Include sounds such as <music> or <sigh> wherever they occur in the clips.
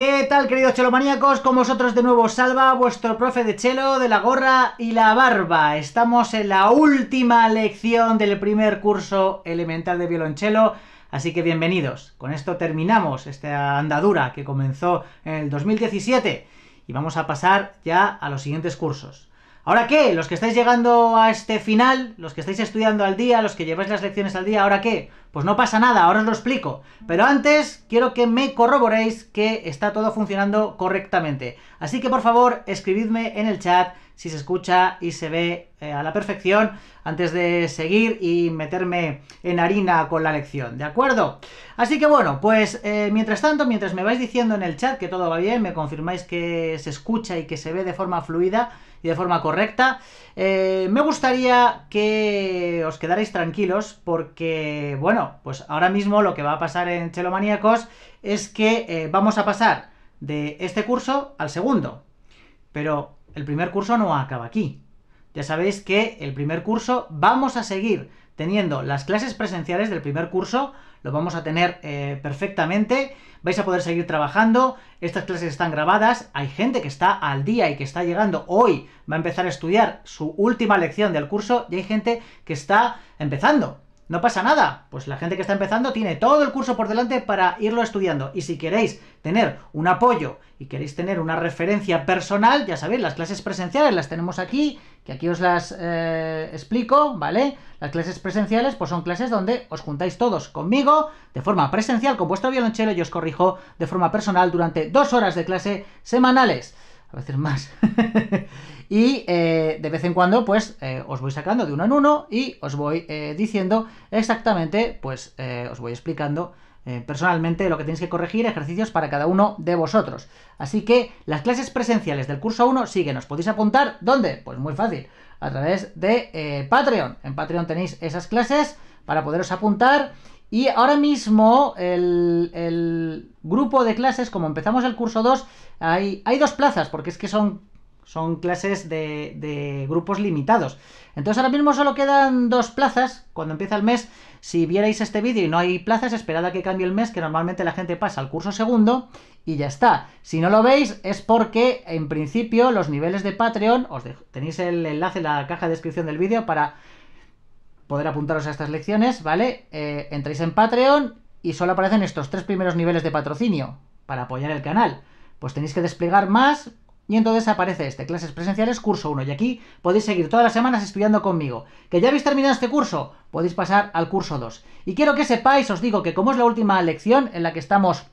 ¿Qué tal, queridos chelomaníacos? Con vosotros de nuevo Salva, vuestro profe de chelo, de la gorra y la barba. Estamos en la última lección del primer curso elemental de violonchelo, así que bienvenidos. Con esto terminamos esta andadura que comenzó en el 2017 y vamos a pasar ya a los siguientes cursos. ¿Ahora qué? Los que estáis llegando a este final, los que estáis estudiando al día, los que lleváis las lecciones al día, ¿ahora qué? Pues no pasa nada, ahora os lo explico. Pero antes quiero que me corroboréis que está todo funcionando correctamente. Así que por favor, escribidme en el chat si se escucha y se ve eh, a la perfección antes de seguir y meterme en harina con la lección, ¿de acuerdo? Así que bueno, pues eh, mientras tanto, mientras me vais diciendo en el chat que todo va bien, me confirmáis que se escucha y que se ve de forma fluida y de forma correcta, eh, me gustaría que os quedarais tranquilos porque, bueno, pues ahora mismo lo que va a pasar en Chelomaníacos es que vamos a pasar de este curso al segundo. Pero el primer curso no acaba aquí. Ya sabéis que el primer curso vamos a seguir teniendo las clases presenciales del primer curso, lo vamos a tener eh, perfectamente, vais a poder seguir trabajando, estas clases están grabadas, hay gente que está al día y que está llegando. Hoy, va a empezar a estudiar su última lección del curso y hay gente que está empezando. No pasa nada, pues la gente que está empezando tiene todo el curso por delante para irlo estudiando. Y si queréis tener un apoyo y queréis tener una referencia personal, ya sabéis, las clases presenciales las tenemos aquí, que aquí os las eh, explico, ¿vale? Las clases presenciales, pues son clases donde os juntáis todos conmigo, de forma presencial, con vuestro violonchelo, y os corrijo de forma personal durante dos horas de clase semanales. A veces más. <laughs> y eh, de vez en cuando pues eh, os voy sacando de uno en uno y os voy eh, diciendo exactamente, pues os voy explicando personalmente lo que tenéis que corregir, ejercicios para cada uno de vosotros. Así que las clases presenciales del curso 1 siguen, os podéis apuntar, ¿dónde? Pues muy fácil, a través de Patreon. En Patreon tenéis esas clases para poderos apuntar y ahora mismo el, el, grupo de clases, como empezamos el curso 2, hay, hay dos plazas, porque es que son son clases de, grupos limitados. Entonces ahora mismo solo quedan dos plazas. Cuando empieza el mes, si vierais este vídeo y no hay plazas, esperad a que cambie el mes, que normalmente la gente pasa al curso segundo y ya está. Si no lo veis es porque en principio los niveles de Patreon, os tenéis el enlace en la caja de descripción del vídeo para poder apuntaros a estas lecciones, ¿vale? Eh, entráis en Patreon y solo aparecen estos tres primeros niveles de patrocinio para apoyar el canal. Pues tenéis que desplegar más y entonces aparece este, clases presenciales, curso 1. Y aquí podéis seguir todas las semanas estudiando conmigo. ¿Que ya habéis terminado este curso? Podéis pasar al curso 2. Y quiero que sepáis, os digo que como es la última lección en la que estamos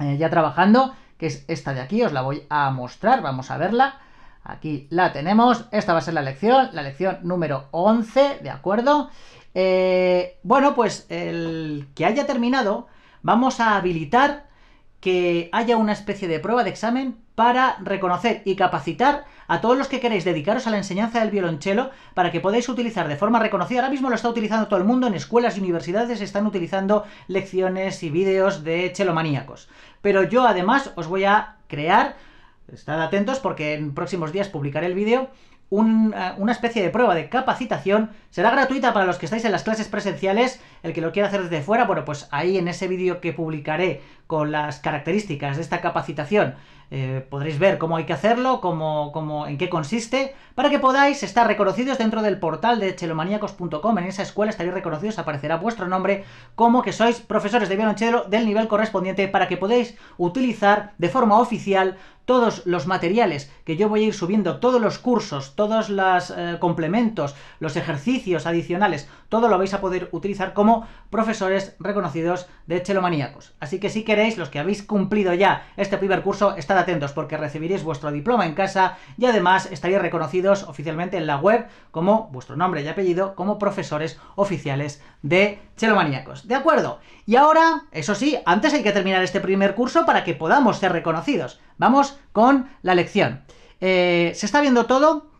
eh, ya trabajando, que es esta de aquí, os la voy a mostrar, vamos a verla. Aquí la tenemos, esta va a ser la lección, la lección número 11, ¿de acuerdo? Eh, bueno, pues el que haya terminado, vamos a habilitar que haya una especie de prueba de examen para reconocer y capacitar a todos los que queréis dedicaros a la enseñanza del violonchelo para que podáis utilizar de forma reconocida. Ahora mismo lo está utilizando todo el mundo, en escuelas y universidades están utilizando lecciones y vídeos de chelomaníacos. Pero yo además os voy a crear, estad atentos porque en próximos días publicaré el vídeo, eh, una especie de prueba de capacitación. Será gratuita para los que estáis en las clases presenciales. El que lo quiera hacer desde fuera, bueno, pues ahí en ese vídeo que publicaré con las características de esta capacitación eh, podréis ver cómo hay que hacerlo, cómo, cómo, en qué consiste, para que podáis estar reconocidos dentro del portal de chelomaníacos.com. En esa escuela estaréis reconocidos, aparecerá vuestro nombre como que sois profesores de violonchelo del nivel correspondiente para que podáis utilizar de forma oficial todos los materiales que yo voy a ir subiendo, todos los cursos, todos los eh, complementos, los ejercicios adicionales, todo lo vais a poder utilizar como profesores reconocidos de chelomaníacos. Así que si queréis, los que habéis cumplido ya este primer curso, estad atentos porque recibiréis vuestro diploma en casa y además estaréis reconocidos oficialmente en la web como vuestro nombre y apellido como profesores oficiales de chelomaníacos. ¿De acuerdo? Y ahora, eso sí, antes hay que terminar este primer curso para que podamos ser reconocidos. Vamos con la lección. Eh, ¿Se está viendo todo?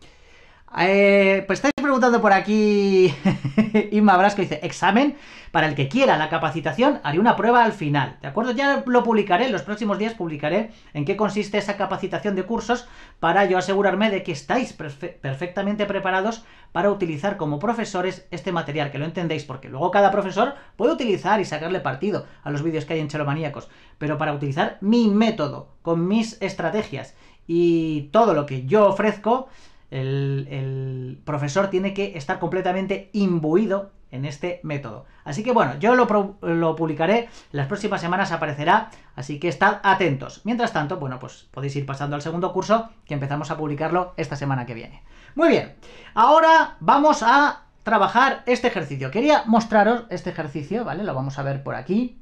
Eh, pues preguntando por aquí <laughs> Inma Brasco dice, examen, para el que quiera la capacitación haré una prueba al final, ¿de acuerdo? Ya lo publicaré, en los próximos días publicaré en qué consiste esa capacitación de cursos para yo asegurarme de que estáis perfectamente preparados para utilizar como profesores este material, que lo entendéis, porque luego cada profesor puede utilizar y sacarle partido a los vídeos que hay en Chelomaníacos, pero para utilizar mi método, con mis estrategias y todo lo que yo ofrezco, el, profesor tiene que estar completamente imbuido en este método. Así que bueno, yo lo, publicaré, las próximas semanas aparecerá, así que estad atentos. Mientras tanto, bueno, pues podéis ir pasando al segundo curso, que empezamos a publicarlo esta semana que viene. Muy bien, ahora vamos a trabajar este ejercicio. Quería mostraros este ejercicio, ¿vale? Lo vamos a ver por aquí.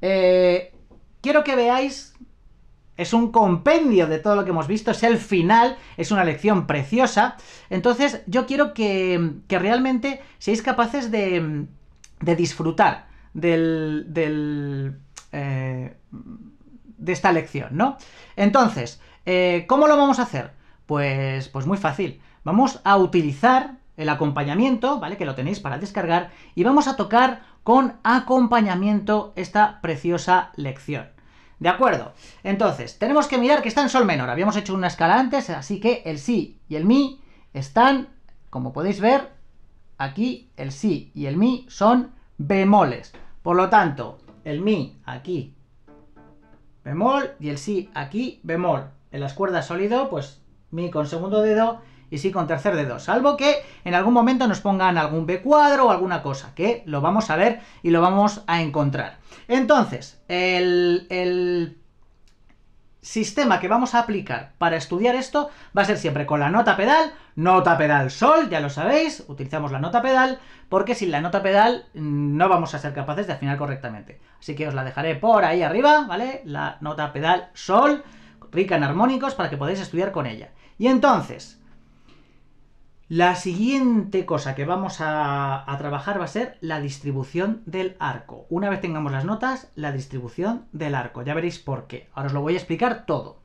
Eh, quiero que veáis es un compendio de todo lo que hemos visto, es el final, es una lección preciosa. Entonces yo quiero que, realmente seáis capaces de, de disfrutar del, del eh, de esta lección, ¿no? Entonces, eh, ¿cómo lo vamos a hacer? Pues, pues muy fácil. Vamos a utilizar el acompañamiento, ¿vale? Que lo tenéis para descargar, y vamos a tocar con acompañamiento esta preciosa lección. ¿De acuerdo? Entonces, tenemos que mirar que está en sol menor. Habíamos hecho una escala antes, así que el si y el mi están, como podéis ver, aquí el si y el mi son bemoles. Por lo tanto, el mi aquí bemol y el si aquí bemol. En las cuerdas sólido, pues mi con segundo dedo y si con tercer dedo, salvo que en algún momento nos pongan algún B cuadro o alguna cosa, que lo vamos a ver y lo vamos a encontrar. Entonces, el, el sistema que vamos a aplicar para estudiar esto va a ser siempre con la nota pedal, nota pedal sol, ya lo sabéis, utilizamos la nota pedal, porque sin la nota pedal mm, no vamos a ser capaces de afinar correctamente. Así que os la dejaré por ahí arriba, ¿vale? La nota pedal sol, rica en armónicos, para que podáis estudiar con ella. Y entonces, la siguiente cosa que vamos a, trabajar va a ser la distribución del arco. Una vez tengamos las notas, la distribución del arco. Ya veréis por qué. Ahora os lo voy a explicar todo.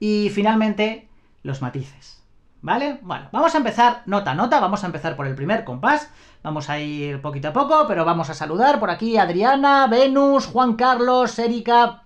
Y finalmente, los matices. ¿Vale? Bueno, vamos a empezar nota a nota, vamos a empezar por el primer compás, vamos a ir poquito a poco, pero vamos a saludar por aquí Adriana, Venus, Juan Carlos, Erika,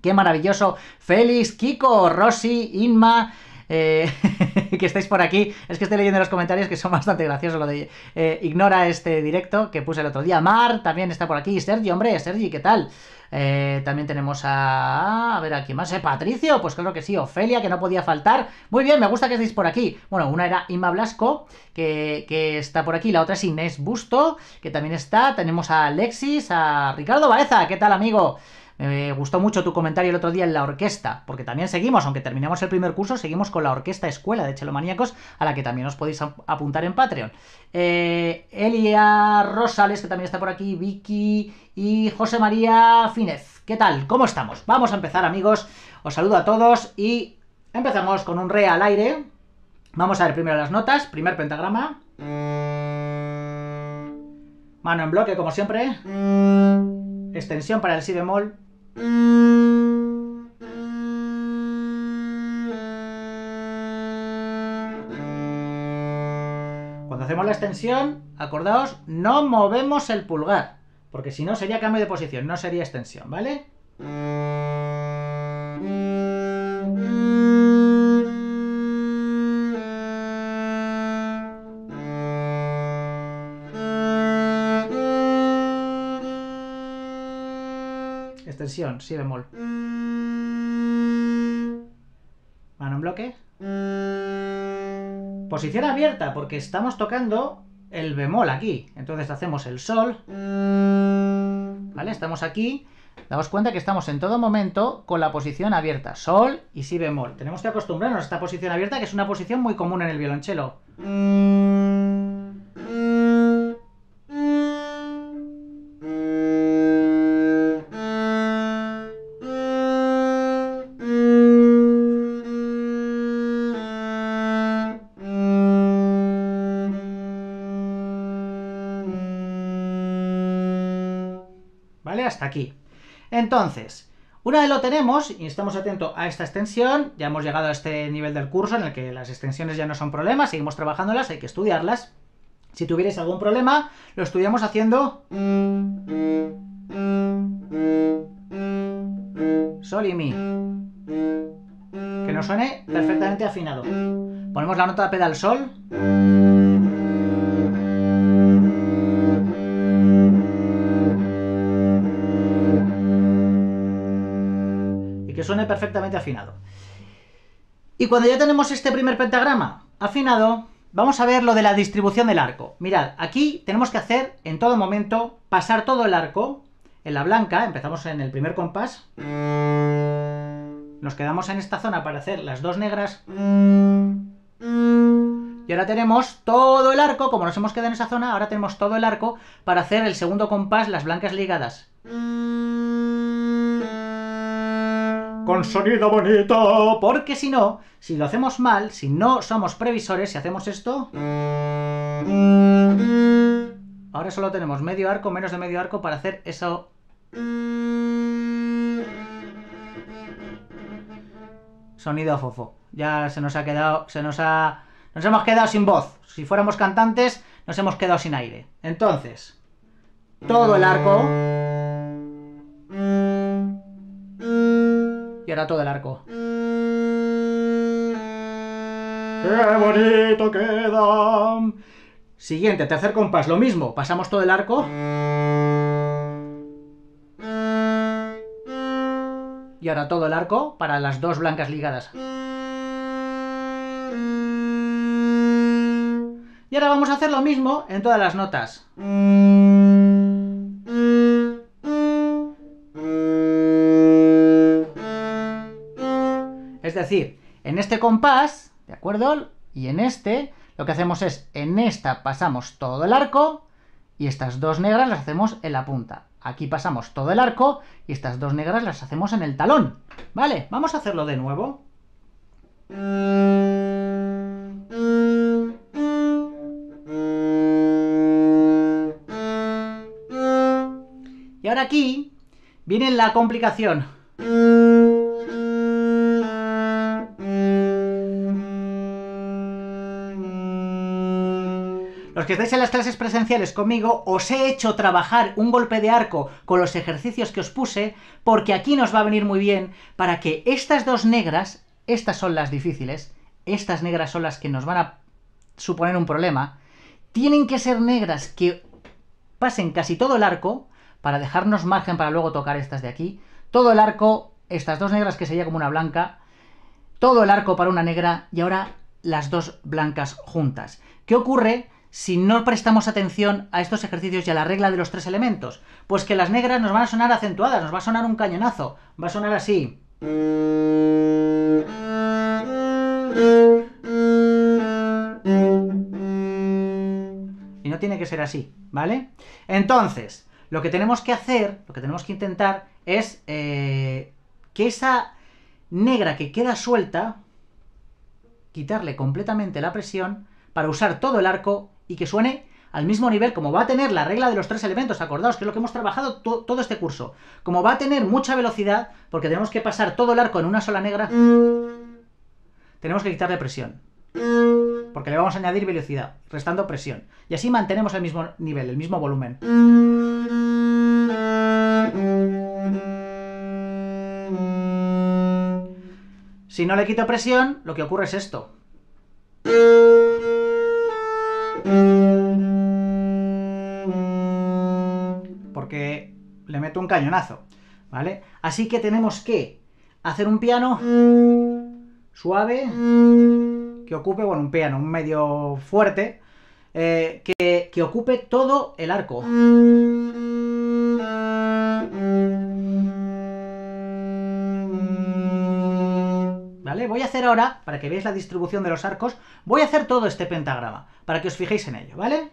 qué maravilloso, Félix, Kiko, Rosy, Inma, eh, <laughs> que estáis por aquí. Es que estoy leyendo los comentarios que son bastante graciosos lo de eh, ignora este directo que puse el otro día. Mar también está por aquí. Sergi, hombre, Sergi, ¿qué tal? Eh, también tenemos a... A ver, ¿a quién más? ¿Eh, Patricio? Pues claro que sí. Ofelia, que no podía faltar. Muy bien, me gusta que estéis por aquí. Bueno, una era Inma Blasco, que, que está por aquí. La otra es Inés Busto, que también está. Tenemos a Alexis, a Ricardo Baeza. ¿Qué tal, amigo? Me gustó mucho tu comentario el otro día en la orquesta, porque también seguimos, aunque terminamos el primer curso, seguimos con la orquesta escuela de Chelomaníacos, a la que también os podéis apuntar en Patreon. Eh, Elia Rosales, que también está por aquí, Vicky y José María Fínez. ¿Qué tal? ¿Cómo estamos? Vamos a empezar, amigos. Os saludo a todos y empezamos con un re al aire. Vamos a ver primero las notas. Primer pentagrama. Mano en bloque, como siempre. Extensión para el si bemol. Cuando hacemos la extensión, acordaos, no movemos el pulgar, porque si no sería cambio de posición, no sería extensión, ¿vale? Extensión, si bemol. Mano en bloque. Posición abierta, porque estamos tocando el bemol aquí. Entonces hacemos el sol. ¿Vale? Estamos aquí. Damos cuenta que estamos en todo momento con la posición abierta. Sol y si bemol. Tenemos que acostumbrarnos a esta posición abierta, que es una posición muy común en el violonchelo. Aquí. Entonces, Una vez lo tenemos, y estamos atentos a esta extensión, ya hemos llegado a este nivel del curso en el que las extensiones ya no son problemas, seguimos trabajándolas, hay que estudiarlas. Si tuvierais algún problema, lo estudiamos haciendo... Sol y Mi. Que nos suene perfectamente afinado. Ponemos la nota pedal Sol. Suene perfectamente afinado. Y cuando ya tenemos este primer pentagrama afinado, vamos a ver lo de la distribución del arco. Mirad, aquí tenemos que hacer en todo momento pasar todo el arco en la blanca, empezamos en el primer compás, nos quedamos en esta zona para hacer las dos negras, y ahora tenemos todo el arco, como nos hemos quedado en esa zona, ahora tenemos todo el arco para hacer el segundo compás, las blancas ligadas. Con sonido bonito, porque si no, si lo hacemos mal, si no somos previsores, si hacemos esto... Ahora solo tenemos medio arco, menos de medio arco para hacer eso Sonido fofo. Ya se nos ha quedado, se nos ha... Nos hemos quedado sin voz. Si fuéramos cantantes, nos hemos quedado sin aire. Entonces, todo el arco. Y ahora todo el arco. ¡Qué bonito queda! Siguiente, tercer compás, lo mismo. Pasamos todo el arco. Y ahora todo el arco para las dos blancas ligadas. Y ahora vamos a hacer lo mismo en todas las notas. Decir, en este compás, ¿de acuerdo? Y en este, lo que hacemos es, en esta pasamos todo el arco y estas dos negras las hacemos en la punta. Aquí pasamos todo el arco y estas dos negras las hacemos en el talón. Vale, vamos a hacerlo de nuevo. Y ahora aquí viene la complicación. Los que estáis en las clases presenciales conmigo, os he hecho trabajar un golpe de arco con los ejercicios que os puse, porque aquí nos va a venir muy bien para que estas dos negras, estas son las difíciles, estas negras son las que nos van a suponer un problema, tienen que ser negras que pasen casi todo el arco, para dejarnos margen para luego tocar estas de aquí, todo el arco, estas dos negras que sería como una blanca, todo el arco para una negra y ahora las dos blancas juntas. ¿Qué ocurre? Si no prestamos atención a estos ejercicios y a la regla de los tres elementos? Pues que las negras nos van a sonar acentuadas, nos va a sonar un cañonazo, va a sonar así. Y no tiene que ser así, ¿vale? Entonces, lo que tenemos que hacer, lo que tenemos que intentar es eh, que esa negra que queda suelta, quitarle completamente la presión para usar todo el arco y que suene al mismo nivel, como va a tener la regla de los tres elementos, acordaos que es lo que hemos trabajado todo este curso, como va a tener mucha velocidad, porque tenemos que pasar todo el arco en una sola negra, tenemos que quitarle presión, porque le vamos a añadir velocidad, restando presión, y así mantenemos el mismo nivel, el mismo volumen. Si no le quito presión, lo que ocurre es esto. Un cañonazo, ¿vale? Así que tenemos que hacer un piano suave, que ocupe, bueno, un piano, medio fuerte, eh, que, que ocupe todo el arco. Voy a hacer ahora, para que veáis la distribución de los arcos, voy a hacer todo este pentagrama, para que os fijéis en ello, ¿vale?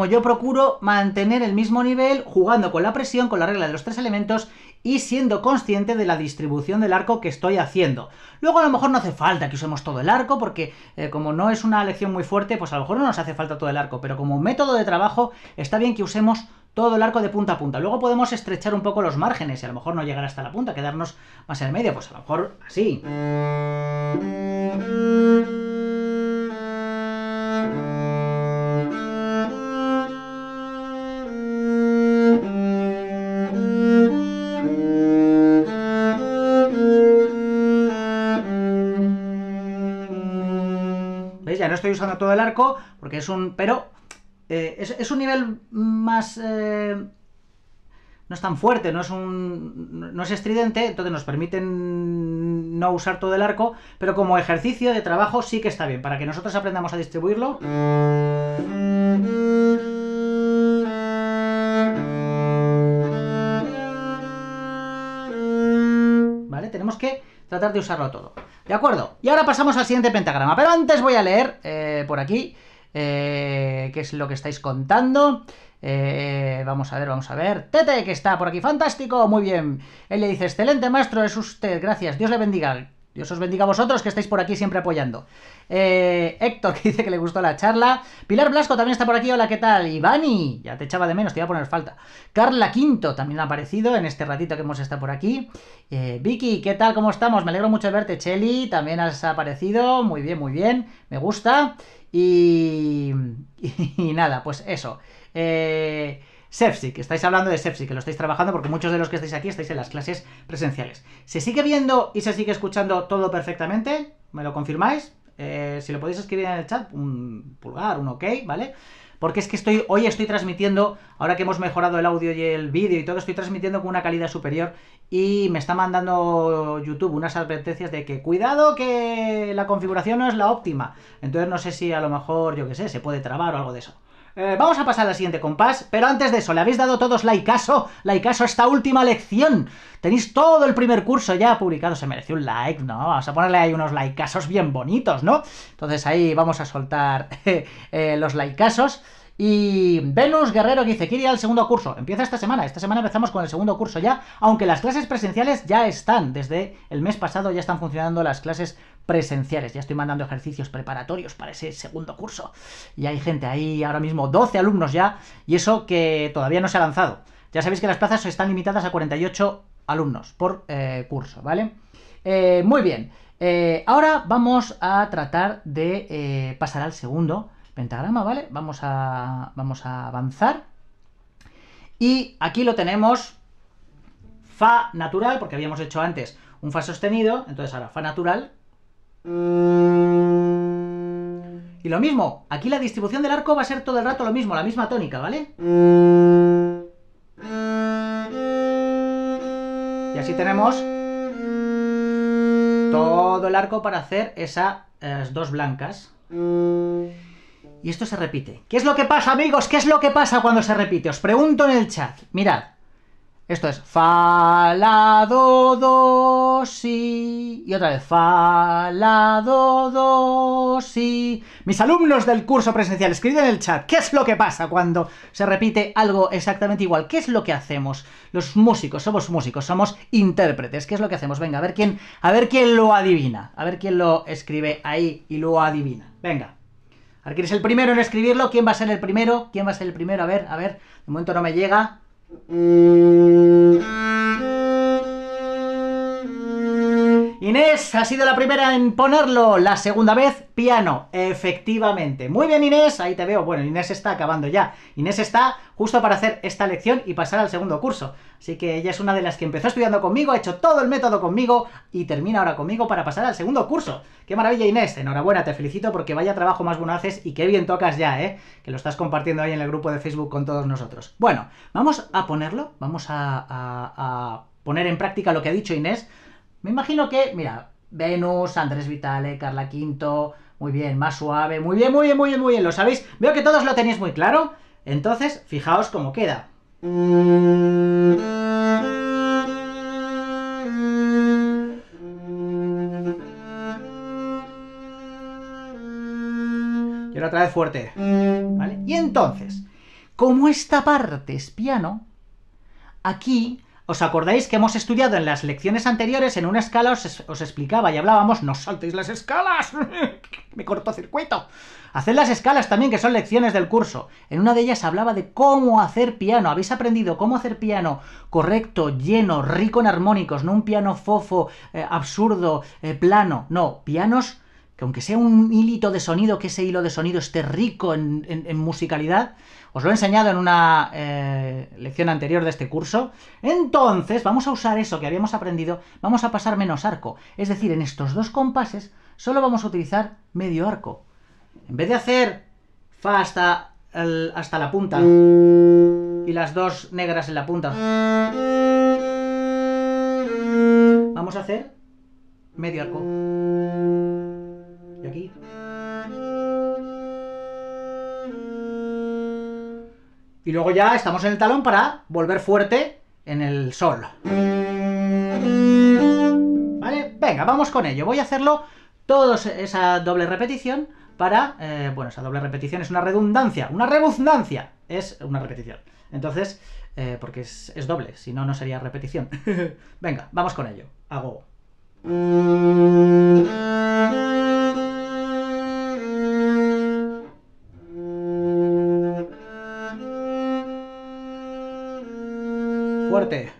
Como yo procuro mantener el mismo nivel jugando con la presión, con la regla de los tres elementos y siendo consciente de la distribución del arco que estoy haciendo. Luego a lo mejor no hace falta que usemos todo el arco porque eh, como no es una lección muy fuerte, pues a lo mejor no nos hace falta todo el arco, pero como método de trabajo está bien que usemos todo el arco de punta a punta. Luego podemos estrechar un poco los márgenes y a lo mejor no llegar hasta la punta, quedarnos más en el medio, pues a lo mejor así. Usando todo el arco, porque es un... pero eh, es, un nivel más... Eh, no es tan fuerte, no es un. no es estridente, entonces nos permiten no usar todo el arco, pero como ejercicio de trabajo sí que está bien, para que nosotros aprendamos a distribuirlo. ¿Vale? Tenemos que tratar de usarlo todo. ¿De acuerdo? Y ahora pasamos al siguiente pentagrama. Pero antes voy a leer eh, por aquí eh, qué es lo que estáis contando. Eh, vamos a ver, vamos a ver. Tete, que está por aquí. Fantástico, muy bien. Él le dice, excelente maestro, es usted, gracias. Dios le bendiga. Dios os bendiga a vosotros que estáis por aquí siempre apoyando. Eh, Héctor, <laughs> que dice que le gustó la charla. Pilar Blasco también está por aquí. Hola, ¿qué tal? Ivani, ya te echaba de menos, te iba a poner falta. Carla Quinto también ha aparecido en este ratito que hemos estado por aquí. Eh, Vicky, ¿qué tal? ¿Cómo estamos? Me alegro mucho de verte. Cheli, también has aparecido. Muy bien, muy bien. Me gusta. Y, <laughs> y, nada, pues eso. Eh, Sepsi, que estáis hablando de Sepsi, que lo estáis trabajando porque muchos de los que estáis aquí estáis en las clases presenciales. ¿Se sigue viendo y se sigue escuchando todo perfectamente? ¿Me lo confirmáis? Eh, si lo podéis escribir en el chat, un pulgar, un ok, ¿vale? Porque es que estoy, hoy estoy transmitiendo, ahora que hemos mejorado el audio y el vídeo y todo, estoy transmitiendo con una calidad superior y me está mandando YouTube unas advertencias de que cuidado que la configuración no es la óptima. Entonces no sé si a lo mejor, yo qué sé, se puede trabar o algo de eso. Eh, vamos a pasar al siguiente compás, pero antes de eso, ¿le habéis dado todos likeazo? Likeazo a esta última lección. Tenéis todo el primer curso ya publicado, se mereció un like, ¿no? Vamos a ponerle ahí unos likeasos bien bonitos, ¿no? Entonces ahí vamos a soltar <laughs> eh, los likeasos. Y Venus Guerrero que dice, quiere ir al segundo curso. Empieza esta semana. Esta semana empezamos con el segundo curso ya, aunque las clases presenciales ya están. Desde el mes pasado ya están funcionando las clases presenciales. Ya estoy mandando ejercicios preparatorios para ese segundo curso. Y hay gente ahí ahora mismo, 12 alumnos ya, y eso que todavía no se ha lanzado. Ya sabéis que las plazas están limitadas a 48 alumnos por eh, curso, ¿vale? Eh, muy bien. Eh, ahora vamos a tratar de pasar al segundo pentagrama, ¿vale? Vamos a, vamos a avanzar. Y aquí lo tenemos Fa natural, porque habíamos hecho antes un Fa sostenido, entonces ahora Fa natural. Y lo mismo, aquí la distribución del arco va a ser todo el rato lo mismo, la misma tónica, ¿vale? Y así tenemos todo el arco para hacer esas dos blancas. Y esto se repite. ¿Qué es lo que pasa, amigos? ¿Qué es lo que pasa cuando se repite? Os pregunto en el chat. Mirad. Esto es fa, la, do, do, si. Y otra vez fa, la, do, do, si. Mis alumnos del curso presencial, escribid en el chat. ¿Qué es lo que pasa cuando se repite algo exactamente igual? ¿Qué es lo que hacemos? Los músicos, somos músicos, somos intérpretes. ¿Qué es lo que hacemos? Venga, a ver quién, a ver quién lo adivina. A ver quién lo escribe ahí y lo adivina. Venga. A ver, ¿quién es el primero en escribirlo? ¿Quién va a ser el primero? ¿Quién va a ser el primero? A ver, a ver. De momento no me llega. Mm-hmm. Inés ha sido la primera en ponerlo, la segunda vez piano, efectivamente. Muy bien Inés, ahí te veo. Bueno, Inés está acabando ya. Inés está justo para hacer esta lección y pasar al segundo curso. Así que ella es una de las que empezó estudiando conmigo, ha hecho todo el método conmigo y termina ahora conmigo para pasar al segundo curso. ¡Qué maravilla Inés! Enhorabuena, te felicito porque vaya trabajo más bueno haces y qué bien tocas ya, ¿eh? Que lo estás compartiendo ahí en el grupo de Facebook con todos nosotros. Bueno, vamos a ponerlo, vamos a, a poner en práctica lo que ha dicho Inés me imagino que, mira, Venus, Andrés Vitale, Carla Quinto, muy bien, más suave, muy bien, muy bien, muy bien, muy bien, ¿lo sabéis? Veo que todos lo tenéis muy claro, entonces fijaos cómo queda. Y otra vez fuerte. ¿Vale? Y entonces, como esta parte es piano, aquí ¿Os acordáis que hemos estudiado en las lecciones anteriores, en una escala os, explicaba y hablábamos, no saltéis las escalas, <laughs> me corto circuito. Haced las escalas también, que son lecciones del curso. En una de ellas hablaba de cómo hacer piano. ¿Habéis aprendido cómo hacer piano correcto, lleno, rico en armónicos? No un piano fofo, eh, absurdo, eh, plano. No, pianos que aunque sea un hilito de sonido, que ese hilo de sonido esté rico en, musicalidad, os lo he enseñado en una eh, lección anterior de este curso. Entonces, vamos a usar eso que habíamos aprendido, vamos a pasar menos arco. Es decir, en estos dos compases solo vamos a utilizar medio arco. En vez de hacer fa hasta, hasta la punta y las dos negras en la punta, vamos a hacer medio arco. Y aquí. Y luego ya estamos en el talón para volver fuerte en el sol. ¿Vale? Venga, vamos con ello. Voy a hacerlo todos esa doble repetición para... Eh, bueno, esa doble repetición es una redundancia. Una redundancia es una repetición. Entonces, eh, porque es, es doble, si no, no sería repetición. <laughs> Venga, vamos con ello. Hago... Fuerte.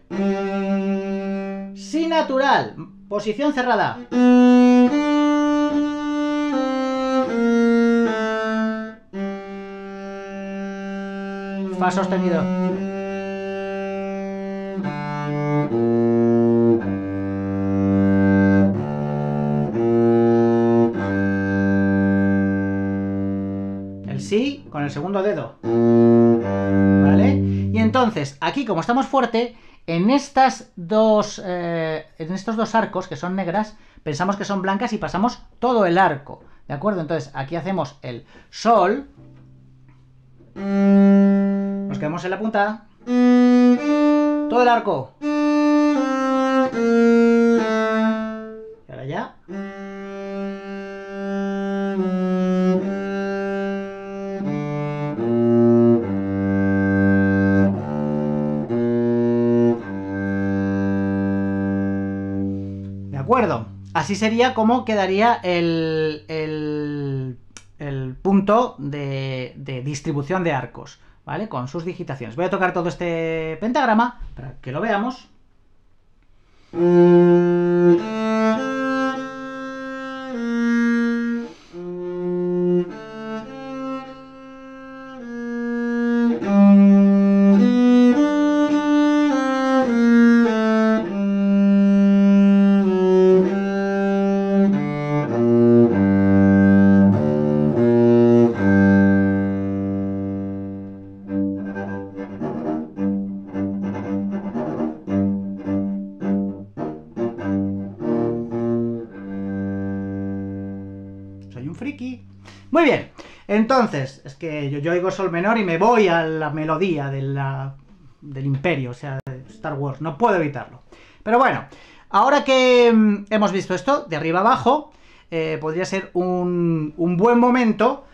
Si natural. Posición cerrada. Fa sostenido. El si con el segundo dedo. Entonces, aquí como estamos fuerte, en estas dos. Eh, en estos dos arcos, que son negras, pensamos que son blancas y pasamos todo el arco. ¿De acuerdo? Entonces, aquí hacemos el sol. Nos quedamos en la punta. Todo el arco. Y ahora ya. Así sería como quedaría el, el, punto de, de, distribución de arcos, ¿vale? Con sus digitaciones. Voy a tocar todo este pentagrama para que lo veamos. Entonces, es que yo, oigo sol menor y me voy a la melodía de del imperio, o sea, de Star Wars, no puedo evitarlo. Pero bueno, ahora que mm, hemos visto esto, de arriba abajo, eh, podría ser un, buen momento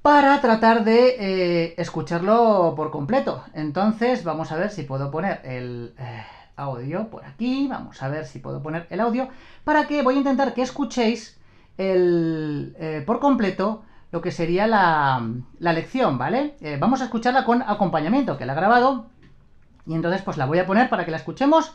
para tratar de eh, escucharlo por completo. Entonces, vamos a ver si puedo poner el eh, audio por aquí, vamos a ver si puedo poner el audio, para que voy a intentar que escuchéis el, por completo lo que sería la, la lección, ¿vale? Eh, vamos a escucharla con acompañamiento, que la he grabado, y entonces pues la voy a poner para que la escuchemos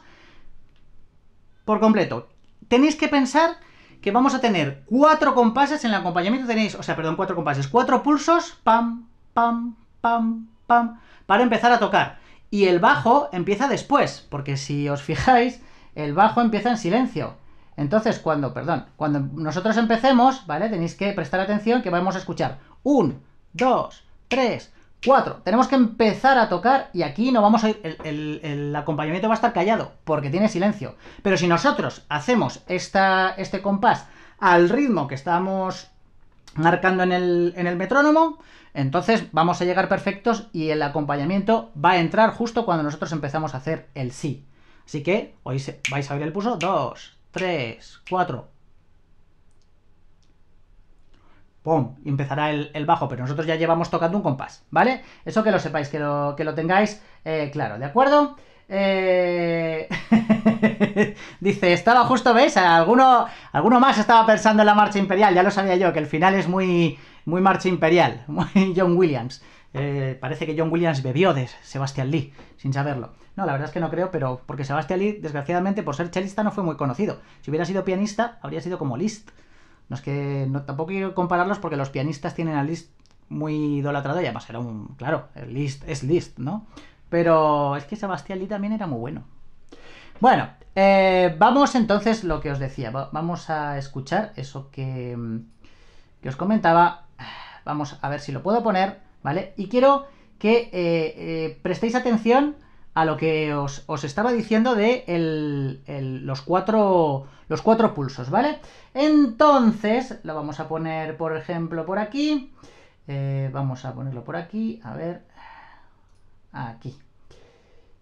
por completo. Tenéis que pensar que vamos a tener cuatro compases en el acompañamiento, tenéis, o sea, perdón, cuatro compases, cuatro pulsos, pam, pam, pam, pam, para empezar a tocar. Y el bajo empieza después, porque si os fijáis, el bajo empieza en silencio. Entonces, cuando, perdón, cuando nosotros empecemos, ¿vale? Tenéis que prestar atención que vamos a escuchar. Un, dos, tres, cuatro. Tenemos que empezar a tocar y aquí no vamos a ir, el, acompañamiento va a estar callado porque tiene silencio. Pero si nosotros hacemos esta, este compás al ritmo que estamos marcando en el, en el metrónomo, entonces vamos a llegar perfectos y el acompañamiento va a entrar justo cuando nosotros empezamos a hacer el sí. Así que hoy vais a oír el pulso 2, 3, 4. ¡pum! Empezará el, bajo, pero nosotros ya llevamos tocando un compás, ¿vale? Eso que lo sepáis, que lo, que lo tengáis eh, claro, ¿de acuerdo? Eh... <laughs> Dice, estaba justo, ¿veis? Alguno, alguno más estaba pensando en la marcha imperial, ya lo sabía yo, que el final es muy, muy marcha imperial, <laughs> muy John Williams. Eh, parece que John Williams bebió de Sebastian Lee, sin saberlo. No, la verdad es que no creo, pero porque Sebastian Lee, desgraciadamente, por ser chelista, no fue muy conocido. Si hubiera sido pianista, habría sido como Liszt. No es que tampoco quiero compararlos porque los pianistas tienen a Liszt muy idolatrado y además era un. Claro, Liszt es Liszt, ¿no? Pero es que Sebastián Lee también era muy bueno. Bueno, eh, vamos entonces, lo que os decía, vamos a escuchar eso que, que, os comentaba. Vamos a ver si lo puedo poner, ¿vale? Y quiero que eh, eh, prestéis atención a lo que os, estaba diciendo de los, cuatro, los cuatro pulsos, ¿vale? Entonces, lo vamos a poner, por ejemplo, por aquí. vamos a ponerlo por aquí, a ver aquí.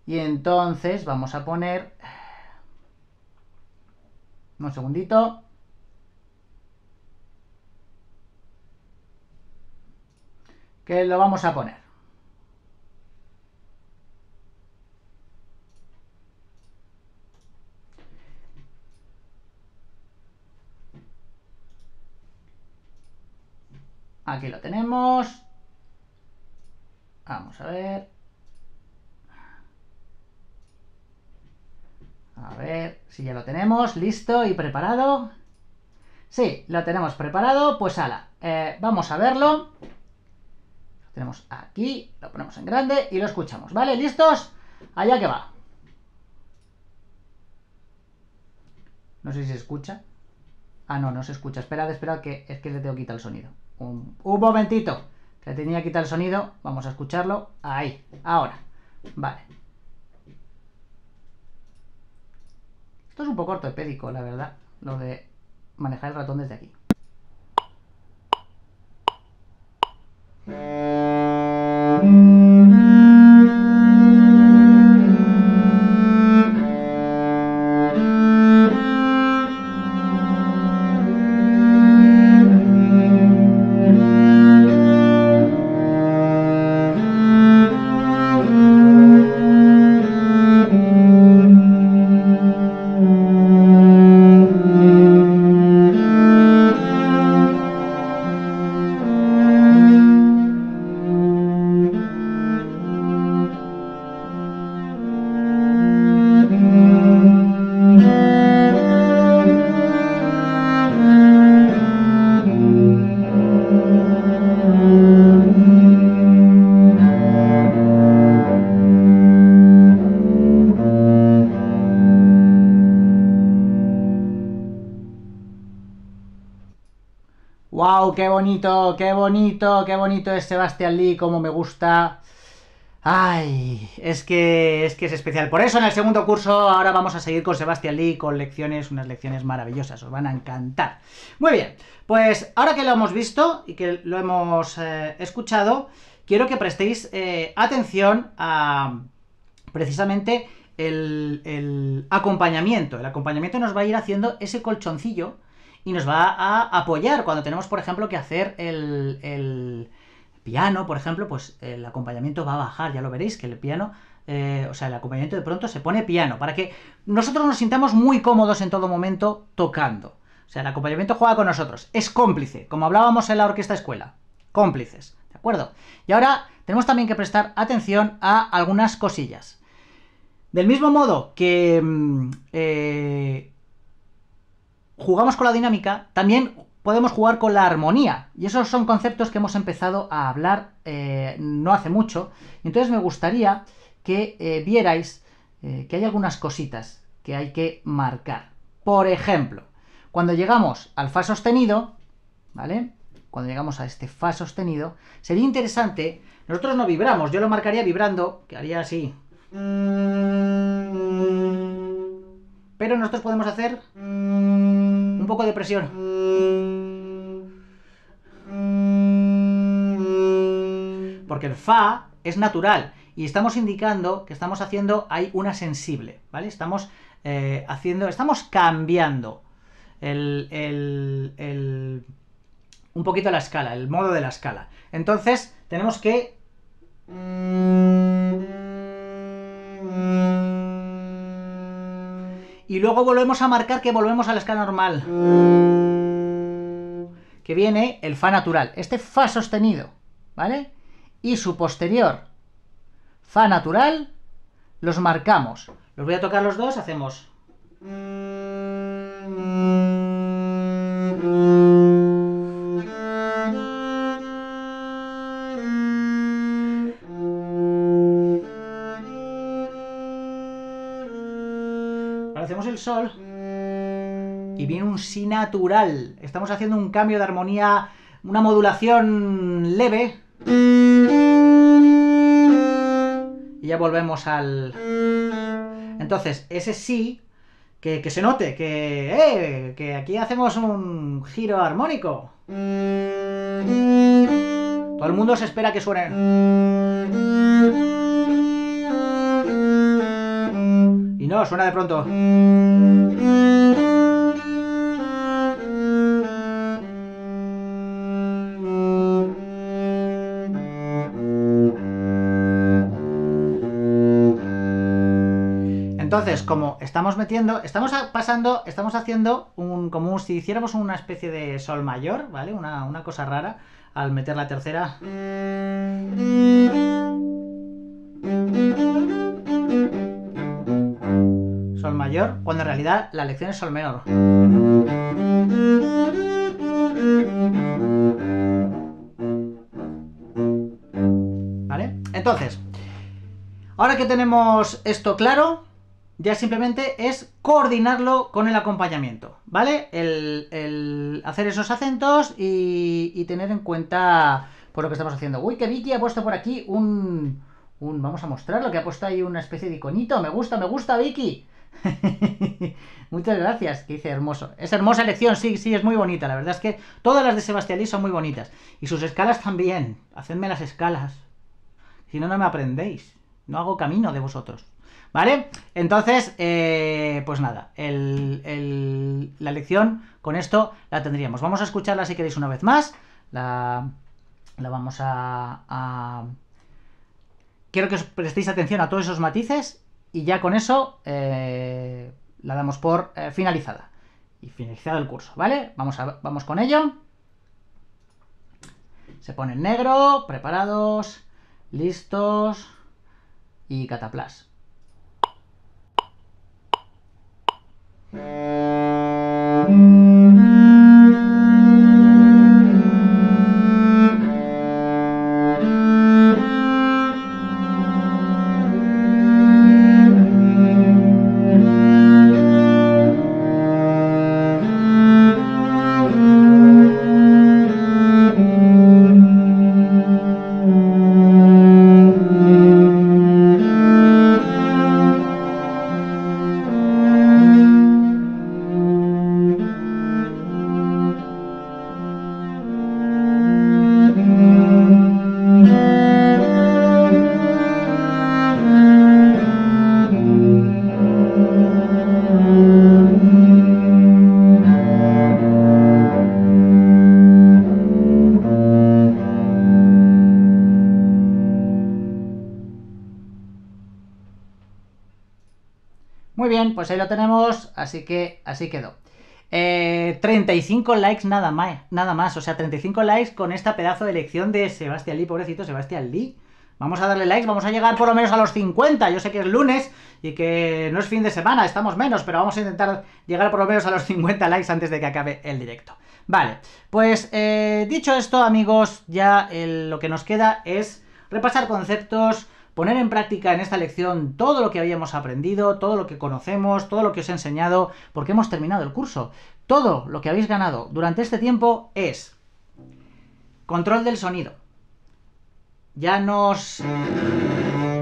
Y entonces vamos a poner... Un segundito. Que lo vamos a poner. Aquí lo tenemos. Vamos a ver. A ver si ya lo tenemos, listo y preparado. Sí, lo tenemos preparado, pues ala, eh, vamos a verlo. Lo tenemos aquí, lo ponemos en grande y lo escuchamos, ¿vale? ¿Listos? Allá que va. No sé si se escucha. Ah, no, no se escucha. Esperad, esperad, que es que le tengo que quitar el sonido. Un, momentito. Que tenía que quitar el sonido. Vamos a escucharlo. Ahí, ahora. Vale. Esto es un poco ortopédico, la verdad, lo de manejar el ratón desde aquí. qué qué bonito, qué bonito es Sebastián Lee, como me gusta. Ay, es que, es que es especial. Por eso en el segundo curso ahora vamos a seguir con Sebastián Lee con lecciones, unas lecciones maravillosas, os van a encantar. Muy bien, pues ahora que lo hemos visto y que lo hemos eh, escuchado, quiero que prestéis eh, atención a precisamente el acompañamiento. El acompañamiento nos va a ir haciendo ese colchoncillo y nos va a apoyar cuando tenemos, por ejemplo, que hacer el, piano, por ejemplo, pues el acompañamiento va a bajar, ya lo veréis, que el piano, eh, o sea, el acompañamiento de pronto se pone piano, para que nosotros nos sintamos muy cómodos en todo momento tocando. O sea, el acompañamiento juega con nosotros, es cómplice, como hablábamos en la orquesta escuela, cómplices, ¿de acuerdo? Y ahora tenemos también que prestar atención a algunas cosillas. Del mismo modo que mm, eh, jugamos con la dinámica, también podemos jugar con la armonía. Y esos son conceptos que hemos empezado a hablar eh, no hace mucho. Entonces me gustaría que eh, vierais eh, que hay algunas cositas que hay que marcar. Por ejemplo, cuando llegamos al Fa sostenido, ¿vale? Cuando llegamos a este Fa sostenido, sería interesante, nosotros no vibramos, yo lo marcaría vibrando, que haría así. Pero nosotros podemos hacer un poco de presión. Porque el Fa es natural y estamos indicando que estamos haciendo ahí una sensible, ¿vale? Estamos eh, haciendo, estamos cambiando el, un poquito la escala, el modo de la escala. Entonces, tenemos que... Y luego volvemos a marcar que volvemos a la escala normal. Que viene el Fa natural. Este Fa sostenido, ¿vale? Y su posterior, Fa natural, los marcamos. Los voy a tocar los dos, hacemos... hacemos el sol y viene un si natural. Estamos haciendo un cambio de armonía, una modulación leve. Y ya volvemos al... Entonces, ese sí, que, que se note, que, eh, que aquí hacemos un giro armónico. Todo el mundo se espera que suene... Y no, suena de pronto. Entonces, como estamos metiendo, estamos pasando, estamos haciendo un, como si hiciéramos una especie de sol mayor, ¿vale? Una, una cosa rara al meter la tercera. Cuando en realidad la lección es sol menor. ¿Vale? Entonces, ahora que tenemos esto claro, ya simplemente es coordinarlo con el acompañamiento, ¿vale? El, hacer esos acentos y, tener en cuenta por lo que estamos haciendo. Uy, que Vicky ha puesto por aquí un, un... Vamos a mostrarlo, que ha puesto ahí una especie de iconito. Me gusta, me gusta, Vicky. <laughs> Muchas gracias, que dice hermoso. Es hermosa elección, sí, sí, es muy bonita. La verdad es que todas las de Sebastián son muy bonitas. Y sus escalas también. Hacedme las escalas. Si no, no me aprendéis. No hago camino de vosotros. ¿Vale? Entonces, eh, pues nada, la lección con esto la tendríamos. Vamos a escucharla si queréis una vez más. La, la vamos a, a... Quiero que os prestéis atención a todos esos matices y ya con eso eh, la damos por eh, finalizada. Y finalizado el curso, ¿vale? Vamos, vamos con ello. Se pone en negro, preparados, listos y cataplas. Pues ahí lo tenemos, así que así quedó. 35 eh, likes nada más, nada más, o sea, 35 likes con esta pedazo de elección de Sebastián Lee, pobrecito Sebastián Lee. Vamos a darle likes, vamos a llegar por lo menos a los 50. Yo sé que es lunes y que no es fin de semana, estamos menos, pero vamos a intentar llegar por lo menos a los 50 likes antes de que acabe el directo. Vale, pues eh, dicho esto, amigos, ya lo que nos queda es repasar conceptos, poner en práctica en esta lección todo lo que habíamos aprendido, todo lo que conocemos, todo lo que os he enseñado, porque hemos terminado el curso. Todo lo que habéis ganado durante este tiempo es control del sonido. Ya no se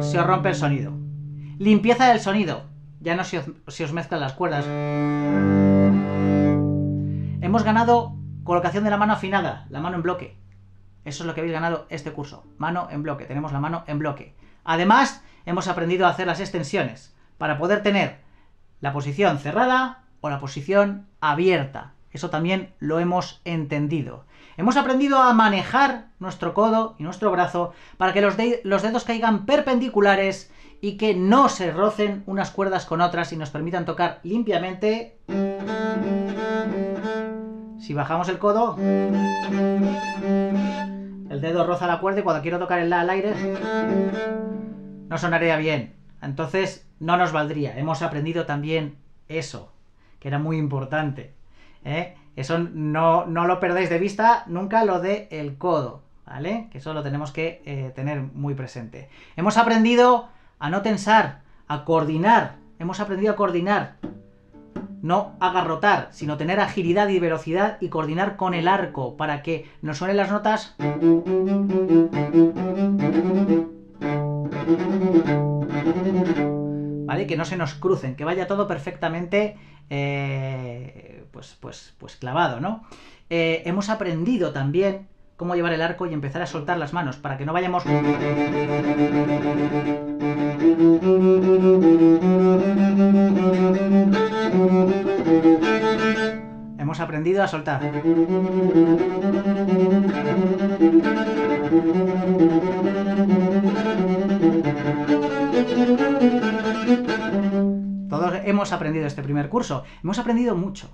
os rompe el sonido. Limpieza del sonido. Ya no se os, se os mezclan las cuerdas. Hemos ganado colocación de la mano afinada, la mano en bloque. Eso es lo que habéis ganado este curso. Mano en bloque. Tenemos la mano en bloque. Además, hemos aprendido a hacer las extensiones para poder tener la posición cerrada o la posición abierta. Eso también lo hemos entendido. Hemos aprendido a manejar nuestro codo y nuestro brazo para que los, dedos caigan perpendiculares y que no se rocen unas cuerdas con otras y nos permitan tocar limpiamente. Si bajamos el codo, el dedo roza la cuerda y cuando quiero tocar el la al aire, no sonaría bien. Entonces no nos valdría. Hemos aprendido también eso, que era muy importante. ¿eh? Eso no, no, lo perdáis de vista nunca lo de el codo, ¿vale? Que eso lo tenemos que eh, tener muy presente. Hemos aprendido a no tensar, a coordinar. Hemos aprendido a coordinar. No agarrotar, sino tener agilidad y velocidad y coordinar con el arco para que nos suenen las notas. ¿Vale? Que no se nos crucen, que vaya todo perfectamente eh, pues, pues, pues clavado, ¿no? Eh, hemos aprendido también cómo llevar el arco y empezar a soltar las manos para que no vayamos... Hemos aprendido a soltar. Todos hemos aprendido este primer curso. Hemos aprendido mucho.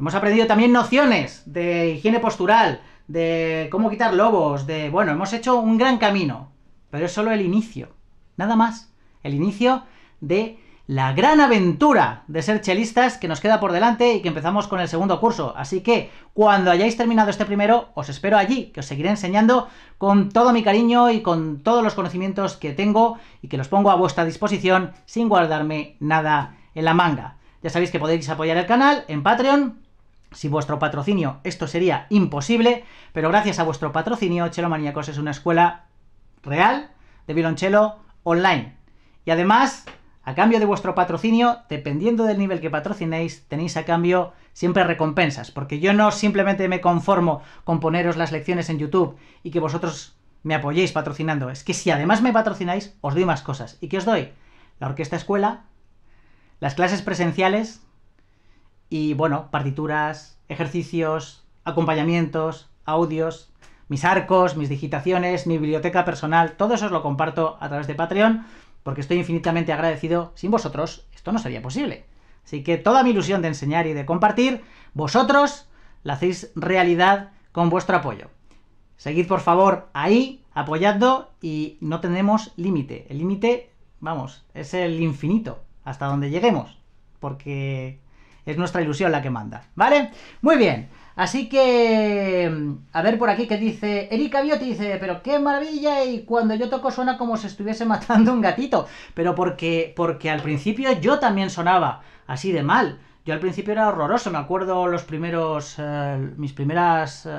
Hemos aprendido también nociones de higiene postural, de cómo quitar lobos, de... Bueno, hemos hecho un gran camino, pero es solo el inicio, nada más. El inicio de la gran aventura de ser chelistas que nos queda por delante y que empezamos con el segundo curso. Así que cuando hayáis terminado este primero, os espero allí, que os seguiré enseñando con todo mi cariño y con todos los conocimientos que tengo y que los pongo a vuestra disposición sin guardarme nada en la manga. Ya sabéis que podéis apoyar el canal en Patreon, si vuestro patrocinio esto sería imposible, pero gracias a vuestro patrocinio, Chelo Maníacos es una escuela real de violonchelo online. Y además, a cambio de vuestro patrocinio, dependiendo del nivel que patrocinéis, tenéis a cambio siempre recompensas, porque yo no simplemente me conformo con poneros las lecciones en YouTube y que vosotros me apoyéis patrocinando, es que si además me patrocináis, os doy más cosas. ¿Y qué os doy? La orquesta escuela, las clases presenciales, y bueno, partituras, ejercicios, acompañamientos, audios, mis arcos, mis digitaciones, mi biblioteca personal, todo eso os lo comparto a través de Patreon, porque estoy infinitamente agradecido. Sin vosotros esto no sería posible. Así que toda mi ilusión de enseñar y de compartir, vosotros la hacéis realidad con vuestro apoyo. Seguid por favor ahí, apoyando, y no tenemos límite. El límite, vamos, es el infinito, hasta donde lleguemos. Porque es nuestra ilusión la que manda, ¿vale? Muy bien. Así que, a ver por aquí que dice, Erika Bioti dice, pero qué maravilla y cuando yo toco suena como si estuviese <laughs> matando un gatito. Pero porque, porque al principio yo también sonaba así de mal. Yo al principio era horroroso, me acuerdo los primeros, eh, mis primeras eh,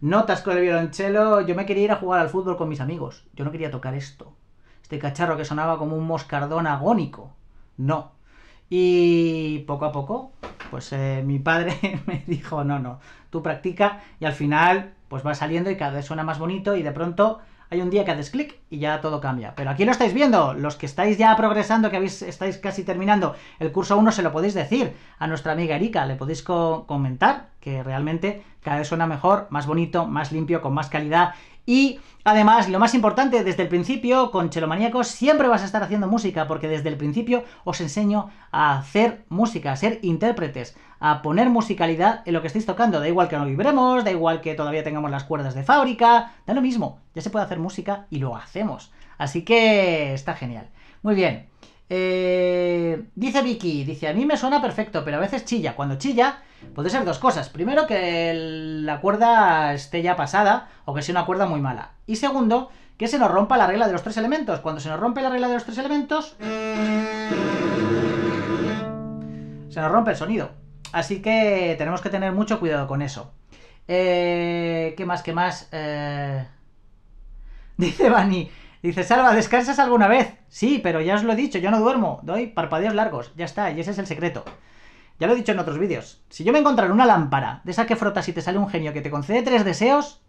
notas con el violonchelo, yo me quería ir a jugar al fútbol con mis amigos. Yo no quería tocar esto. Este cacharro que sonaba como un moscardón agónico. No, y poco a poco, pues eh, mi padre <laughs> me dijo, no, no, tú practica y al final pues va saliendo y cada vez suena más bonito y de pronto hay un día que haces clic y ya todo cambia. Pero aquí lo estáis viendo, los que estáis ya progresando, que habéis, estáis casi terminando el curso 1, se lo podéis decir a nuestra amiga Erika, le podéis comentar que realmente cada vez suena mejor, más bonito, más limpio, con más calidad y además, lo más importante, desde el principio, con Chelomaníacos siempre vas a estar haciendo música, porque desde el principio os enseño a hacer música, a ser intérpretes, a poner musicalidad en lo que estéis tocando. Da igual que no vibremos, da igual que todavía tengamos las cuerdas de fábrica, da lo mismo, ya se puede hacer música y lo hacemos. Así que está genial. Muy bien. Eh, dice Vicky, dice, a mí me suena perfecto, pero a veces chilla. Cuando chilla, puede ser dos cosas. Primero, que la cuerda esté ya pasada o que sea una cuerda muy mala. Y segundo, que se nos rompa la regla de los tres elementos. Cuando se nos rompe la regla de los tres elementos, se nos rompe el sonido. Así que tenemos que tener mucho cuidado con eso. Eh, ¿Qué más? ¿Qué más? Eh, <laughs> dice Bani. Dice, Salva, ¿descansas alguna vez? Sí, pero ya os lo he dicho, yo no duermo, doy parpadeos largos, ya está, y ese es el secreto. Ya lo he dicho en otros vídeos. Si yo me encontrara una lámpara de esa que frotas y te sale un genio que te concede tres deseos,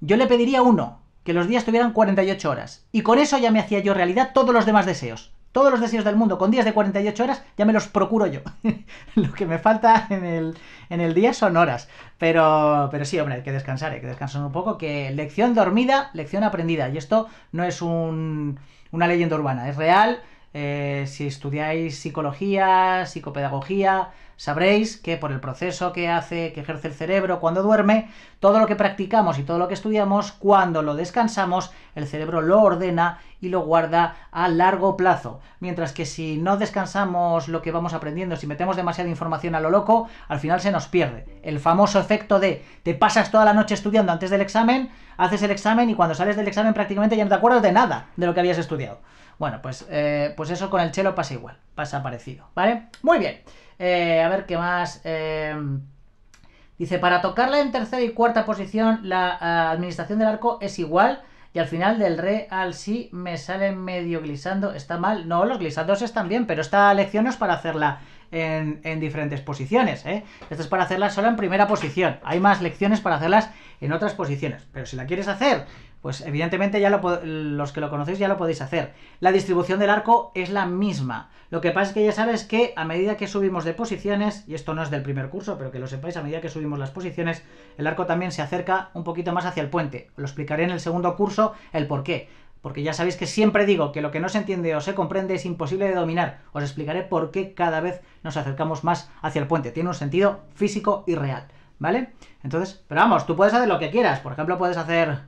yo le pediría uno, que los días tuvieran 48 horas. Y con eso ya me hacía yo realidad todos los demás deseos. Todos los deseos del mundo con días de 48 horas, ya me los procuro yo. <laughs> Lo que me falta en el, en el, día son horas. Pero, pero sí, hombre, hay que descansar, hay que descansar un poco, que lección dormida, lección aprendida. Y esto no es un, una leyenda urbana, es real. Eh, si estudiáis psicología, psicopedagogía, sabréis que por el proceso que hace, que ejerce el cerebro cuando duerme, todo lo que practicamos y todo lo que estudiamos, cuando lo descansamos, el cerebro lo ordena y lo guarda a largo plazo. Mientras que si no descansamos lo que vamos aprendiendo, si metemos demasiada información a lo loco, al final se nos pierde. El famoso efecto de te pasas toda la noche estudiando antes del examen, haces el examen y cuando sales del examen prácticamente ya no te acuerdas de nada de lo que habías estudiado. Bueno, pues, eh, pues eso con el chelo pasa igual, pasa parecido, ¿vale? Muy bien. Eh, a ver qué más. Eh, dice, para tocarla en tercera y cuarta posición, la administración del arco es igual. Y al final del re al si me sale medio glisando. ¿Está mal? No, los glisandos están bien, pero esta lección es para hacerla en, en, diferentes posiciones. ¿eh? Esto es para hacerla solo en primera posición. Hay más lecciones para hacerlas en otras posiciones. Pero si la quieres hacer pues evidentemente ya lo, los que lo conocéis ya lo podéis hacer. La distribución del arco es la misma. Lo que pasa es que ya sabes que a medida que subimos de posiciones, y esto no es del primer curso, pero que lo sepáis, a medida que subimos las posiciones, el arco también se acerca un poquito más hacia el puente. Lo explicaré en el segundo curso el por qué. Porque ya sabéis que siempre digo que lo que no se entiende o se comprende es imposible de dominar. Os explicaré por qué cada vez nos acercamos más hacia el puente. Tiene un sentido físico y real. ¿Vale? Entonces, pero vamos, tú puedes hacer lo que quieras. Por ejemplo, puedes hacer...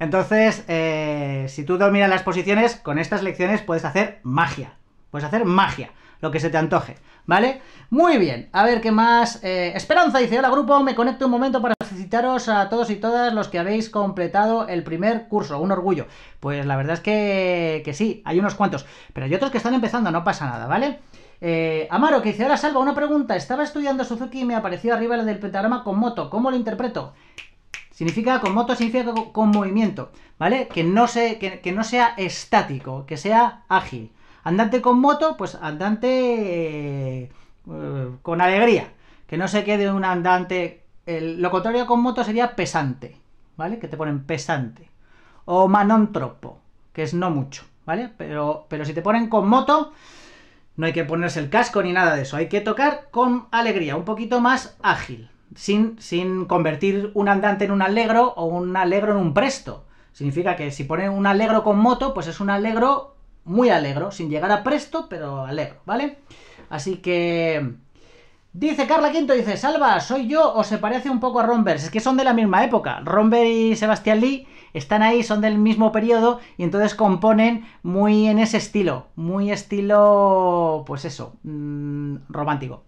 Entonces, eh, si tú dominas las posiciones, con estas lecciones puedes hacer magia. Puedes hacer magia, lo que se te antoje, ¿vale? Muy bien, a ver qué más. Eh, Esperanza dice: Hola, grupo, me conecto un momento para felicitaros a todos y todas los que habéis completado el primer curso. Un orgullo. Pues la verdad es que, que sí, hay unos cuantos, pero hay otros que están empezando, no pasa nada, ¿vale? Eh, Amaro, que dice, ahora salva una pregunta. Estaba estudiando Suzuki y me apareció arriba la del pentagrama con moto. ¿Cómo lo interpreto? Significa con moto, significa con, movimiento, ¿vale? Que no, que, no sea estático, que sea ágil. Andante con moto, pues andante eh, con alegría. Que no se quede un andante... lo contrario con moto sería pesante, ¿vale? Que te ponen pesante. O manontropo, que es no mucho, ¿vale? Pero, pero si te ponen con moto, no hay que ponerse el casco ni nada de eso. Hay que tocar con alegría, un poquito más ágil, sin, convertir un andante en un alegro o un alegro en un presto. Significa que si ponen un alegro con moto, pues es un alegro muy alegro, sin llegar a presto, pero alegro, ¿vale? Así que... Dice Carla Quinto, dice, Salva, ¿soy yo o se parece un poco a Rombers? Es que son de la misma época. Romber y Sebastián Lee están ahí, son del mismo periodo y entonces componen muy en ese estilo. Muy estilo, pues eso, mm, romántico.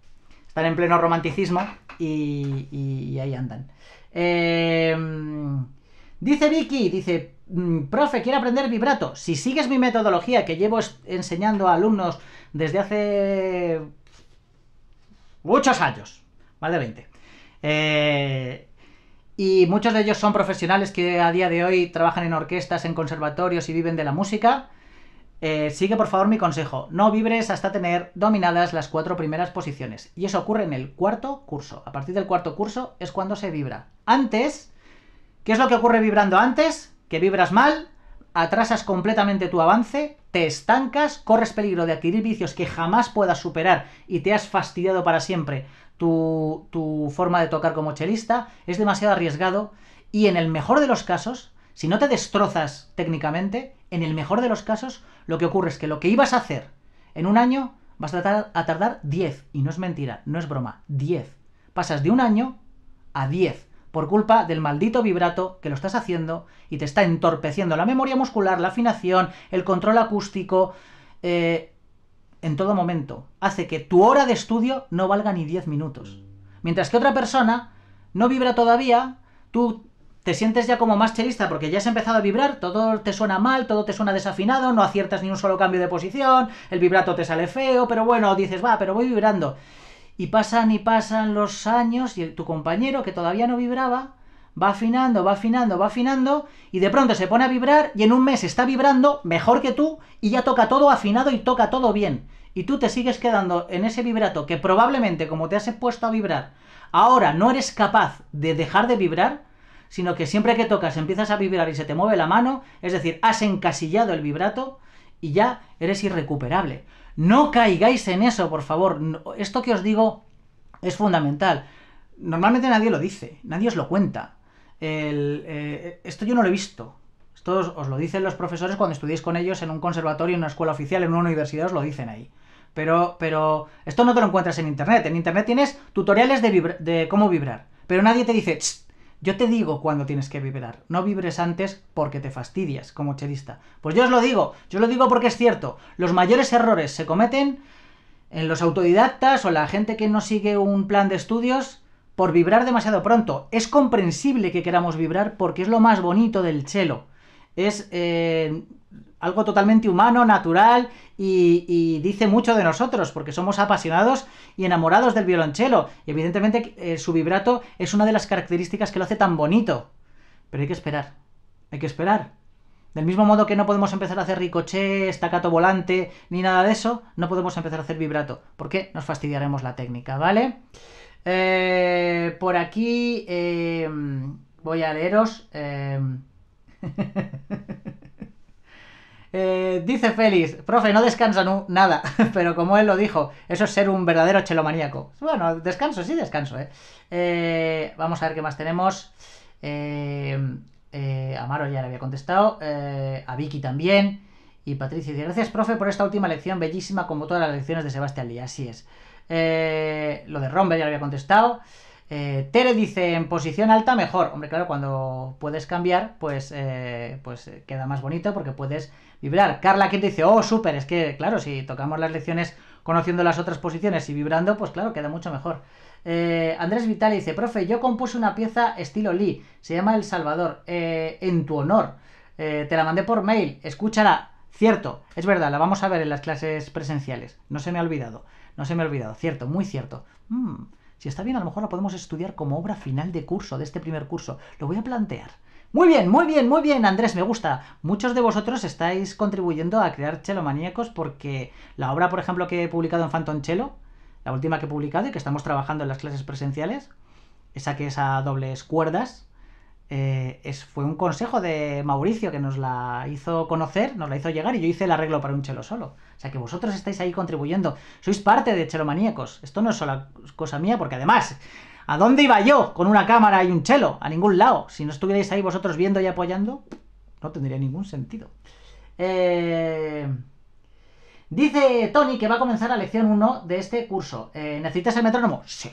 Están en pleno romanticismo y, ahí andan. Em, dice Vicky, dice, mm, profe, quiero aprender vibrato. Si sigues mi metodología que llevo enseñando a alumnos desde hace muchos años, más de 20, eh, y muchos de ellos son profesionales que a día de hoy trabajan en orquestas, en conservatorios y viven de la música, eh, sigue por favor mi consejo, no vibres hasta tener dominadas las cuatro primeras posiciones. Y eso ocurre en el cuarto curso. A partir del cuarto curso es cuando se vibra. Antes, ¿qué es lo que ocurre vibrando antes? Que vibras mal, atrasas completamente tu avance, te estancas, corres peligro de adquirir vicios que jamás puedas superar y te has fastidiado para siempre tu, tu forma de tocar como chelista, es demasiado arriesgado y en el mejor de los casos, si no te destrozas técnicamente, en el mejor de los casos, lo que ocurre es que lo que ibas a hacer en un año vas a tardar, a tardar 10. Y no es mentira, no es broma, 10. Pasas de un año a 10 por culpa del maldito vibrato que lo estás haciendo y te está entorpeciendo la memoria muscular, la afinación, el control acústico, eh, en todo momento. Hace que tu hora de estudio no valga ni 10 minutos. Mientras que otra persona no vibra todavía, tú te sientes ya como más chelista porque ya has empezado a vibrar, todo te suena mal, todo te suena desafinado, no aciertas ni un solo cambio de posición, el vibrato te sale feo, pero bueno, dices, va, pero voy vibrando. Y pasan y pasan los años y tu compañero que todavía no vibraba va afinando, va afinando, va afinando y de pronto se pone a vibrar y en un mes está vibrando mejor que tú y ya toca todo afinado y toca todo bien. Y tú te sigues quedando en ese vibrato que probablemente como te has puesto a vibrar, ahora no eres capaz de dejar de vibrar, sino que siempre que tocas empiezas a vibrar y se te mueve la mano, es decir, has encasillado el vibrato y ya eres irrecuperable. No caigáis en eso, por favor. Esto que os digo es fundamental. Normalmente nadie lo dice, nadie os lo cuenta. Eh, esto yo no lo he visto. Esto os, lo dicen los profesores cuando estudiáis con ellos en un conservatorio, en una escuela oficial, en una universidad, os lo dicen ahí. Pero, pero esto no te lo encuentras en internet. En internet tienes tutoriales de cómo vibrar. Pero nadie te dice, yo te digo cuándo tienes que vibrar. No vibres antes porque te fastidias como chelista. Pues yo os lo digo, yo lo digo porque es cierto. Los mayores errores se cometen en los autodidactas o la gente que no sigue un plan de estudios por vibrar demasiado pronto. Es comprensible que queramos vibrar porque es lo más bonito del chelo. Es eh, algo totalmente humano, natural y, dice mucho de nosotros, porque somos apasionados y enamorados del violonchelo. Y evidentemente eh, su vibrato es una de las características que lo hace tan bonito. Pero hay que esperar, hay que esperar. Del mismo modo que no podemos empezar a hacer ricochet, estacato volante, ni nada de eso, no podemos empezar a hacer vibrato, porque nos fastidiaremos la técnica, ¿vale? Eh, por aquí eh, voy a leeros. <laughs> Eh, dice Félix, profe, no descansa nada, <laughs> pero como él lo dijo, eso es ser un verdadero chelomaníaco. Bueno, descanso, sí descanso, ¿eh? eh vamos a ver qué más tenemos. Eh, Amaro ya le había contestado, a Vicky también. Y Patricia dice, gracias, profe, por esta última lección, bellísima como todas las lecciones de Sebastián Lee. Así es. lo de Romber ya le había contestado. Eh, Tere dice, en posición alta mejor. Hombre, claro, cuando puedes cambiar, pues, eh, pues eh, queda más bonito porque puedes vibrar. Carla que dice, oh, súper, es que, claro, si tocamos las lecciones conociendo las otras posiciones y vibrando, pues claro, queda mucho mejor. Andrés Vital dice, profe, yo compuse una pieza estilo Lee, se llama El Salvador, en tu honor. te la mandé por mail, escúchala. Cierto, es verdad, la vamos a ver en las clases presenciales. No se me ha olvidado, no se me ha olvidado, cierto, muy cierto. Mm. Si está bien, a lo mejor la podemos estudiar como obra final de curso, de este primer curso. Lo voy a plantear. Muy bien, muy bien, muy bien, Andrés, me gusta. Muchos de vosotros estáis contribuyendo a crear chelomaníacos porque la obra, por ejemplo, que he publicado en Phantom Chelo, la última que he publicado y que estamos trabajando en las clases presenciales, esa que es a dobles cuerdas, eh, es, fue un consejo de Mauricio que nos la hizo conocer, nos la hizo llegar y yo hice el arreglo para un chelo solo. O sea que vosotros estáis ahí contribuyendo. Sois parte de Chelomaníacos. Esto no es solo cosa mía, porque además, ¿a dónde iba yo con una cámara y un chelo? A ningún lado. Si no estuvierais ahí vosotros viendo y apoyando, no tendría ningún sentido. Eh, dice Tony que va a comenzar la lección 1 de este curso. Eh, ¿Necesitas el metrónomo? Sí.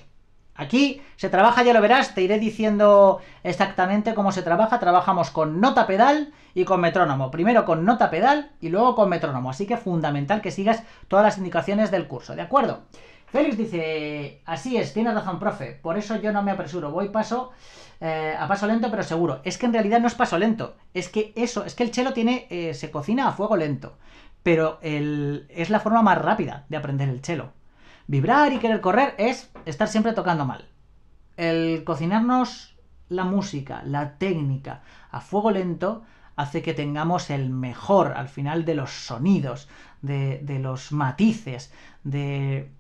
Aquí se trabaja, ya lo verás, te iré diciendo exactamente cómo se trabaja. Trabajamos con nota pedal y con metrónomo. Primero con nota pedal y luego con metrónomo. Así que fundamental que sigas todas las indicaciones del curso, ¿de acuerdo? Félix dice, así es, tiene razón, profe. Por eso yo no me apresuro, voy paso eh, a paso lento, pero seguro. Es que en realidad no es paso lento. Es que eso, es que el chelo tiene, eh, se cocina a fuego lento. Pero es la forma más rápida de aprender el chelo. Vibrar y querer correr es estar siempre tocando mal. El cocinarnos la música, la técnica a fuego lento hace que tengamos el mejor al final de los sonidos, de, los matices, de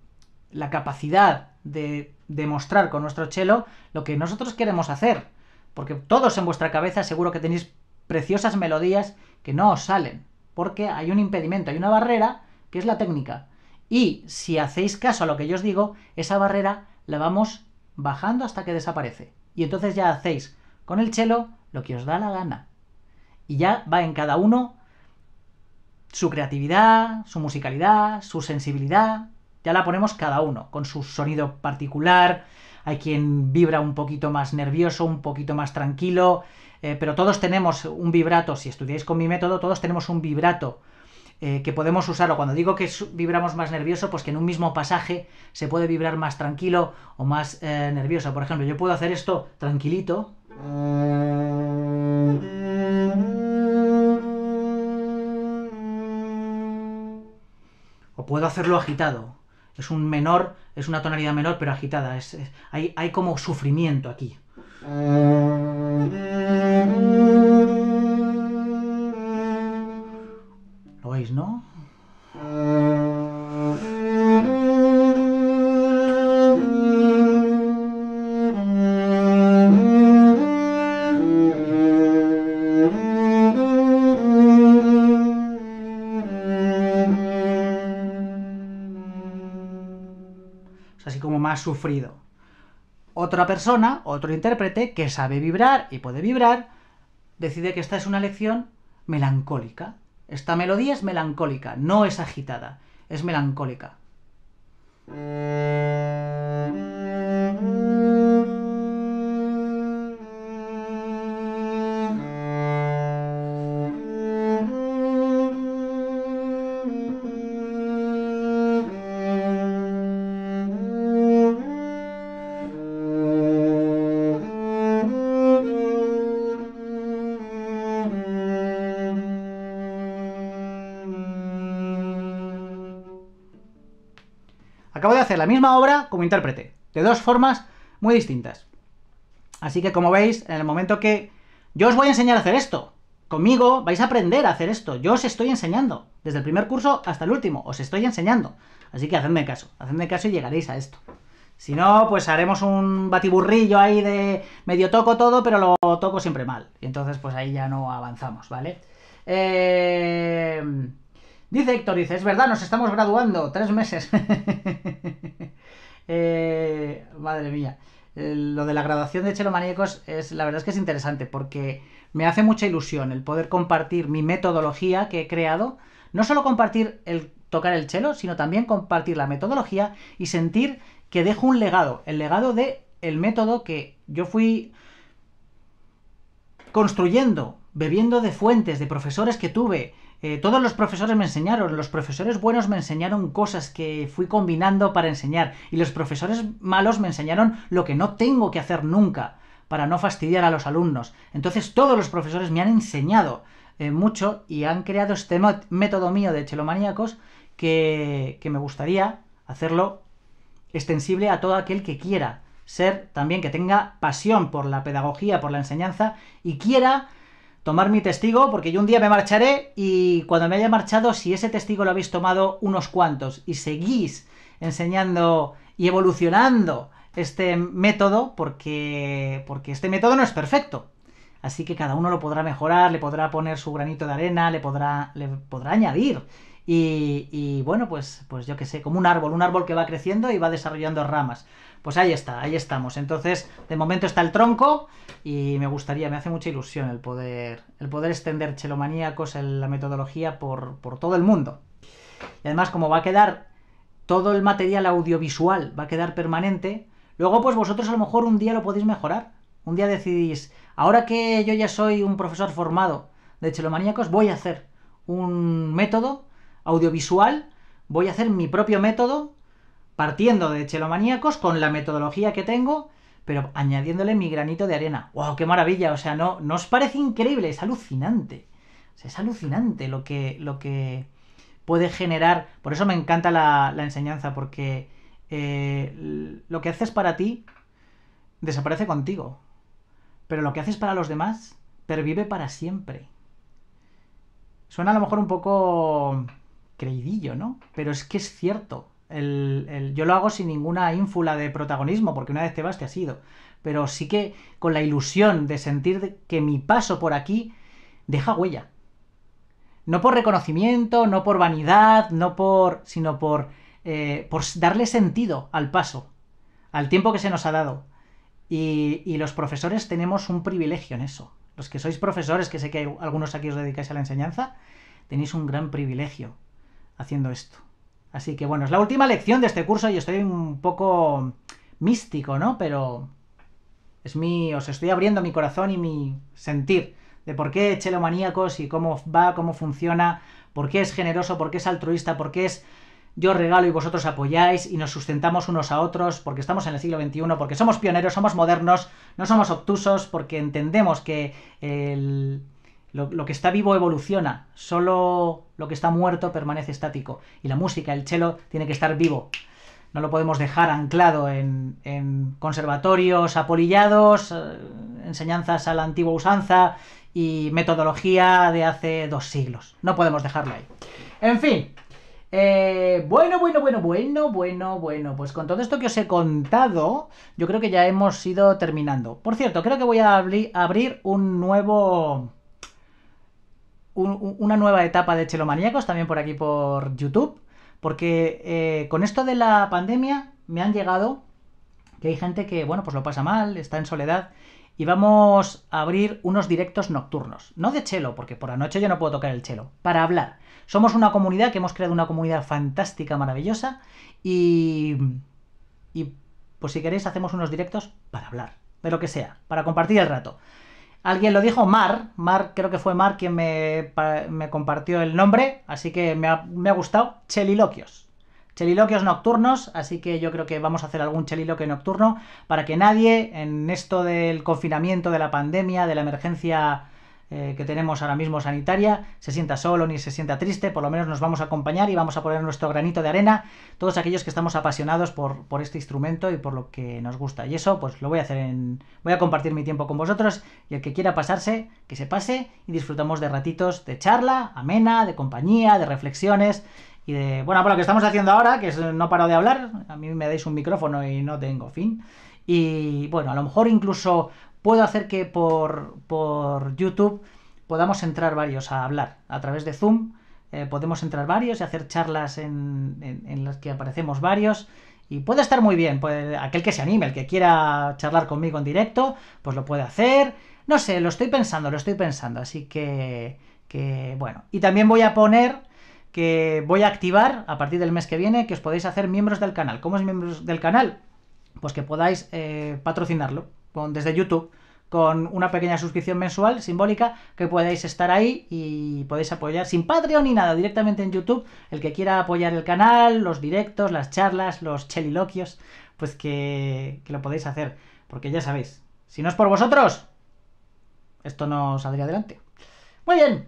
la capacidad de demostrar con nuestro chelo lo que nosotros queremos hacer. Porque todos en vuestra cabeza seguro que tenéis preciosas melodías que no os salen. Porque hay un impedimento, hay una barrera que es la técnica. Y si hacéis caso a lo que yo os digo, esa barrera la vamos bajando hasta que desaparece. Y entonces ya hacéis con el chelo lo que os da la gana. Y ya va en cada uno su creatividad, su musicalidad, su sensibilidad. Ya la ponemos cada uno, con su sonido particular. Hay quien vibra un poquito más nervioso, un poquito más tranquilo. Eh, pero todos tenemos un vibrato, si estudiáis con mi método, todos tenemos un vibrato eh, que podemos usarlo. Cuando digo que vibramos más nervioso, pues que en un mismo pasaje se puede vibrar más tranquilo o más eh, nervioso. Por ejemplo, yo puedo hacer esto tranquilito. O puedo hacerlo agitado. Es un menor, es una tonalidad menor, pero agitada. Es, hay, hay como sufrimiento aquí. ¿Lo veis, no? Más sufrido. Otra persona, otro intérprete que sabe vibrar y puede vibrar, decide que esta es una lección melancólica. Esta melodía es melancólica, no es agitada, es melancólica. Acabo de hacer la misma obra como intérprete, de dos formas muy distintas. Así que como veis, en el momento que yo os voy a enseñar a hacer esto, conmigo vais a aprender a hacer esto, yo os estoy enseñando, desde el primer curso hasta el último, os estoy enseñando. Así que hacedme caso, hacedme caso y llegaréis a esto. Si no, pues haremos un batiburrillo ahí de medio toco todo, pero lo toco siempre mal. Y entonces, pues ahí ya no avanzamos, ¿vale? Eh... Dice Héctor, dice, es verdad, nos estamos graduando, tres meses. <laughs> Eh, madre mía. Lo de la graduación de Chelo Maníacos es, la verdad es que es interesante porque me hace mucha ilusión el poder compartir mi metodología que he creado. No solo compartir el tocar el chelo, sino también compartir la metodología y sentir que dejo un legado. El legado de el método que yo fui construyendo, bebiendo de fuentes, de profesores que tuve, eh, todos los profesores me enseñaron, los profesores buenos me enseñaron cosas que fui combinando para enseñar y los profesores malos me enseñaron lo que no tengo que hacer nunca para no fastidiar a los alumnos. Entonces todos los profesores me han enseñado eh, mucho y han creado este método mío de chelomaníacos que, que me gustaría hacerlo extensible a todo aquel que quiera ser también que tenga pasión por la pedagogía, por la enseñanza y quiera tomar mi testigo, porque yo un día me marcharé y cuando me haya marchado, si ese testigo lo habéis tomado unos cuantos y seguís enseñando y evolucionando este método, porque, porque este método no es perfecto. Así que cada uno lo podrá mejorar, le podrá poner su granito de arena, le podrá, le podrá añadir. Y, y bueno, pues, pues yo qué sé, como un árbol, un árbol que va creciendo y va desarrollando ramas. Pues ahí está, ahí estamos. Entonces, de momento está el tronco y me gustaría, me hace mucha ilusión el poder, el poder extender chelomaníacos en la metodología por, por todo el mundo. Y además, como va a quedar todo el material audiovisual, va a quedar permanente, luego pues vosotros a lo mejor un día lo podéis mejorar. Un día decidís, ahora que yo ya soy un profesor formado de chelomaníacos, voy a hacer un método audiovisual, voy a hacer mi propio método partiendo de chelomaníacos con la metodología que tengo, pero añadiéndole mi granito de arena. ¡Wow! ¡Qué maravilla! O sea, ¿no, ¿no os parece increíble? Es alucinante. O sea, es alucinante lo que, lo que puede generar. Por eso me encanta la, enseñanza, porque eh, lo que haces para ti desaparece contigo. Pero lo que haces para los demás pervive para siempre. Suena a lo mejor un poco creidillo, ¿no? Pero es que es cierto yo lo hago sin ninguna ínfula de protagonismo, porque una vez te vas te has ido. Pero sí que con la ilusión de sentir que mi paso por aquí deja huella. No por reconocimiento, no por vanidad, no por. sino por. Eh, por darle sentido al paso, al tiempo que se nos ha dado. Y, y los profesores tenemos un privilegio en eso. Los que sois profesores, que sé que hay algunos aquí os dedicáis a la enseñanza, tenéis un gran privilegio haciendo esto. Así que bueno, es la última lección de este curso y estoy un poco místico, ¿no? Pero es mi. Os estoy abriendo mi corazón y mi sentir de por qué Chelo Maníacos y cómo va, cómo funciona, por qué es generoso, por qué es altruista, por qué es yo regalo y vosotros apoyáis y nos sustentamos unos a otros, porque estamos en el siglo XXI, porque somos pioneros, somos modernos, no somos obtusos, porque entendemos que el lo, que está vivo evoluciona, solo lo que está muerto permanece estático. Y la música, el cello, tiene que estar vivo. no lo podemos dejar anclado en, conservatorios apolillados, eh, enseñanzas a la antigua usanza y metodología de hace dos siglos. No podemos dejarlo ahí. En fin. Eh, bueno, bueno, bueno, bueno, bueno, bueno. Pues con todo esto que os he contado, yo creo que ya hemos ido terminando. Por cierto, creo que voy a abrir un nuevo una nueva etapa de Chelomaníacos también por aquí por YouTube. Porque eh, con esto de la pandemia me han llegado que hay gente que, bueno, pues lo pasa mal, está en soledad. Y vamos a abrir unos directos nocturnos. No de chelo, porque por la noche yo no puedo tocar el chelo. Para hablar. Somos una comunidad que hemos creado una comunidad fantástica, maravillosa. Y. Y pues si queréis, hacemos unos directos para hablar. De lo que sea. Para compartir el rato. Alguien lo dijo, Mar. Mar, creo que fue Mar quien me, compartió el nombre, así que me ha, me ha gustado. Cheliloquios. Cheliloquios nocturnos, así que yo creo que vamos a hacer algún cheliloquio nocturno para que nadie en esto del confinamiento, de la pandemia, de la emergencia eh, que tenemos ahora mismo sanitaria se sienta solo ni se sienta triste, por lo menos nos vamos a acompañar y vamos a poner nuestro granito de arena, todos aquellos que estamos apasionados por, por este instrumento y por lo que nos gusta. Y eso pues lo voy a hacer en... voy a compartir mi tiempo con vosotros y el que quiera pasarse, que se pase y disfrutamos de ratitos de charla, amena, de compañía, de reflexiones y de... Bueno, por lo que estamos haciendo ahora, que es no paro de hablar, a mí me dais un micrófono y no tengo fin. Y bueno, a lo mejor incluso puedo hacer que por, por YouTube podamos entrar varios a hablar a través de Zoom. Eh, podemos entrar varios y hacer charlas en, en, las que aparecemos varios. Y puede estar muy bien. Puede, aquel que se anime, el que quiera charlar conmigo en directo, pues lo puede hacer. No sé, lo estoy pensando, lo estoy pensando. Así que, que bueno. Y también voy a poner que voy a activar a partir del mes que viene que os podéis hacer miembros del canal. ¿Cómo es miembros del canal? Pues que podáis eh, patrocinarlo desde YouTube con una pequeña suscripción mensual simbólica que podéis estar ahí y podéis apoyar sin Patreon ni nada, directamente en YouTube. El que quiera apoyar el canal, los directos, las charlas, los cheliloquios, pues que, lo podéis hacer. Porque ya sabéis, si no es por vosotros, esto no saldría adelante. Muy bien.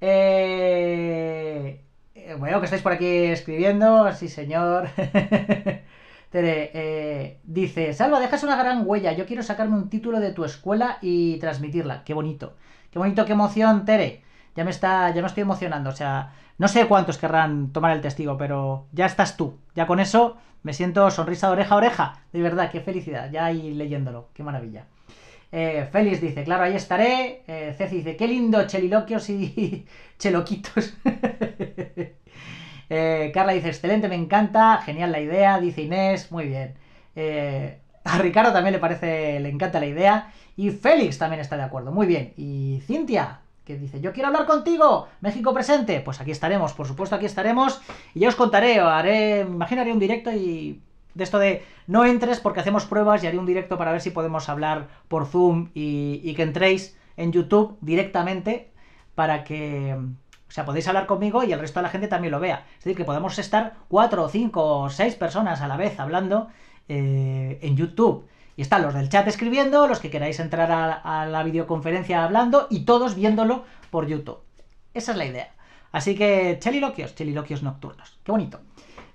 Eh, eh, bueno, que estáis por aquí escribiendo. Sí, señor. <laughs> Tere, eh, dice, Salva, dejas una gran huella, yo quiero sacarme un título de tu escuela y transmitirla. Qué bonito, qué bonito, qué emoción, Tere. Ya me está, ya me estoy emocionando, o sea, no sé cuántos querrán tomar el testigo, pero ya estás tú. Ya con eso me siento sonrisa de oreja a oreja. De verdad, qué felicidad, ya ahí leyéndolo, qué maravilla. Eh, Félix dice, claro, ahí estaré. Eh, Ceci dice, qué lindo cheliloquios y <laughs> cheloquitos. <laughs> Eh, Carla dice, excelente, me encanta, genial la idea, dice Inés, muy bien. Eh, a Ricardo también le parece, le encanta la idea. Y Félix también está de acuerdo, muy bien. Y Cintia, que dice, yo quiero hablar contigo, México presente. Pues aquí estaremos, por supuesto aquí estaremos. Y ya os contaré, haré, me imagino haré un directo y de esto de no entres porque hacemos pruebas y haré un directo para ver si podemos hablar por Zoom y, y que entréis en YouTube directamente para que o sea, podéis hablar conmigo y el resto de la gente también lo vea. Es decir, que podemos estar cuatro, cinco o seis personas a la vez hablando eh, en YouTube. Y están los del chat escribiendo, los que queráis entrar a, la videoconferencia hablando y todos viéndolo por YouTube. Esa es la idea. Así que, cheliloquios, cheliloquios nocturnos. Qué bonito.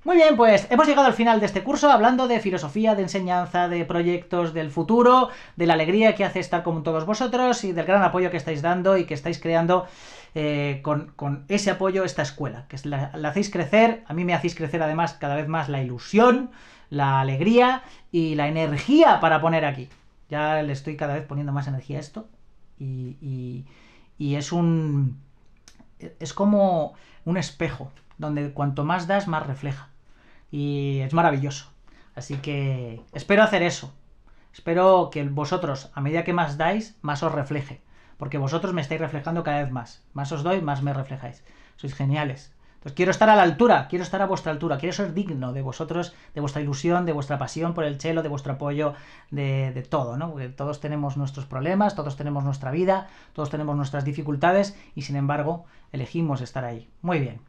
Muy bien, pues hemos llegado al final de este curso hablando de filosofía, de enseñanza, de proyectos del futuro, de la alegría que hace estar con todos vosotros y del gran apoyo que estáis dando y que estáis creando eh, con, ese apoyo esta escuela, que la, hacéis crecer, a mí me hacéis crecer además cada vez más la ilusión, la alegría y la energía para poner aquí. Ya le estoy cada vez poniendo más energía a esto y, y es un... es como un espejo, donde cuanto más das, más refleja. Y es maravilloso. Así que espero hacer eso. Espero que vosotros, a medida que más dais, más os refleje porque vosotros me estáis reflejando cada vez más. Más os doy, más me reflejáis. Sois geniales. Entonces quiero estar a la altura, quiero estar a vuestra altura, quiero ser digno de vosotros, de vuestra ilusión, de vuestra pasión por el chelo, de vuestro apoyo, de, todo, ¿no? Porque todos tenemos nuestros problemas, todos tenemos nuestra vida, todos tenemos nuestras dificultades y sin embargo elegimos estar ahí. Muy bien.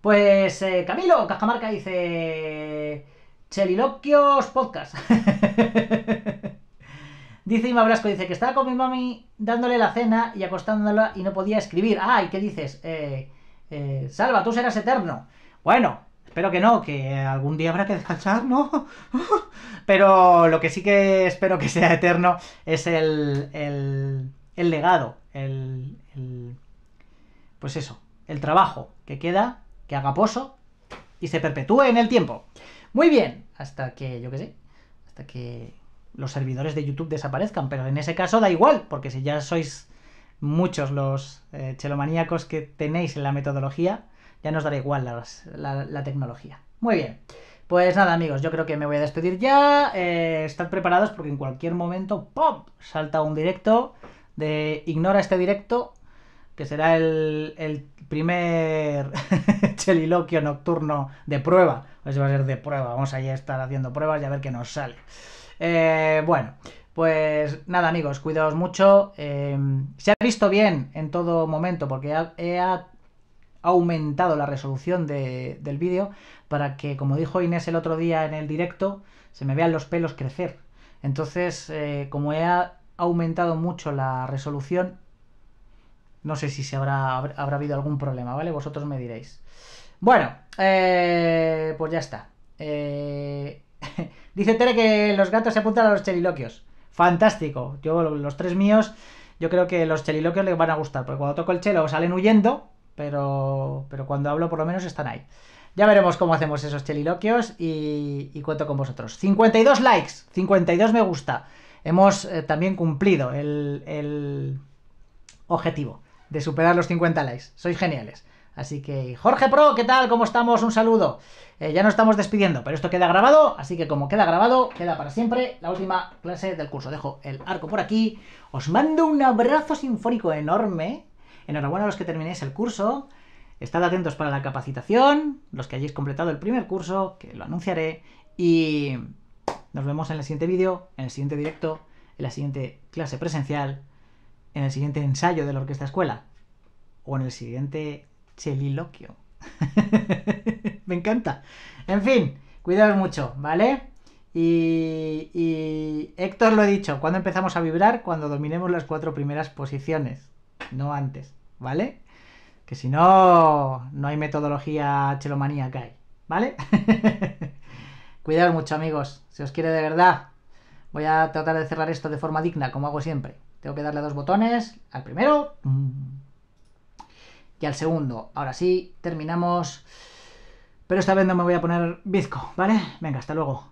Pues eh, Camilo Cajamarca dice... Cheliloquios Podcast. <laughs> Dice Ima Blasco, dice que estaba con mi mami dándole la cena y acostándola y no podía escribir. Ah, ¿y qué dices? Eh, eh, Salva, tú serás eterno. Bueno, espero que no, que algún día habrá que descansar, ¿no? <laughs> Pero lo que sí que espero que sea eterno es el, el, el legado, el, el, Pues eso, el trabajo que queda, que haga pozo y se perpetúe en el tiempo. Muy bien, hasta que, yo qué sé, hasta que los servidores de YouTube desaparezcan, pero en ese caso da igual, porque si ya sois muchos los eh, chelomaníacos que tenéis en la metodología, ya nos dará igual la, tecnología. Muy bien. Pues nada, amigos, yo creo que me voy a despedir ya. Eh, estad preparados porque en cualquier momento, ¡pum! salta un directo de Ignora este directo, que será el, el primer <laughs> cheliloquio nocturno de prueba. Pues va a ser de prueba, vamos a estar haciendo pruebas y a ver qué nos sale. Eh, bueno, pues nada amigos, cuidaos mucho. Eh, se ha visto bien en todo momento porque he, aumentado la resolución del vídeo para que, como dijo Inés el otro día en el directo, se me vean los pelos crecer. Entonces, eh, como he aumentado mucho la resolución, no sé si se habrá, habrá habido algún problema, ¿vale? Vosotros me diréis. Bueno, eh, pues ya está. <laughs> Dice Tere que los gatos se apuntan a los cheliloquios. Fantástico. Yo, los tres míos, yo creo que los cheliloquios les van a gustar, porque cuando toco el chelo salen huyendo, pero, pero cuando hablo por lo menos están ahí. Ya veremos cómo hacemos esos cheliloquios y, cuento con vosotros. 52 likes, 52 me gusta. Hemos eh, también cumplido el, el objetivo de superar los 50 likes. Sois geniales. Así que, Jorge Pro, ¿qué tal? ¿Cómo estamos? Un saludo. Eh, ya nos estamos despidiendo, pero esto queda grabado, así que como queda grabado, queda para siempre la última clase del curso. Dejo el arco por aquí. Os mando un abrazo sinfónico enorme. Enhorabuena a los que terminéis el curso. Estad atentos para la capacitación, los que hayáis completado el primer curso, que lo anunciaré. Y nos vemos en el siguiente vídeo, en el siguiente directo, en la siguiente clase presencial, en el siguiente ensayo de la Orquesta Escuela o en el siguiente cheliloquio. <laughs> Me encanta. En fin, cuidaos mucho, ¿vale? Y, y, Héctor lo he dicho, cuando empezamos a vibrar? Cuando dominemos las cuatro primeras posiciones, no antes, ¿vale? Que si no, no hay metodología chelomanía que hay, ¿vale? <laughs> cuidaos mucho, amigos. Si os quiere de verdad, voy a tratar de cerrar esto de forma digna, como hago siempre. Tengo que darle dos botones. Al primero y al segundo. Ahora sí, terminamos. Pero esta vez no me voy a poner bizco, ¿vale? Venga, hasta luego.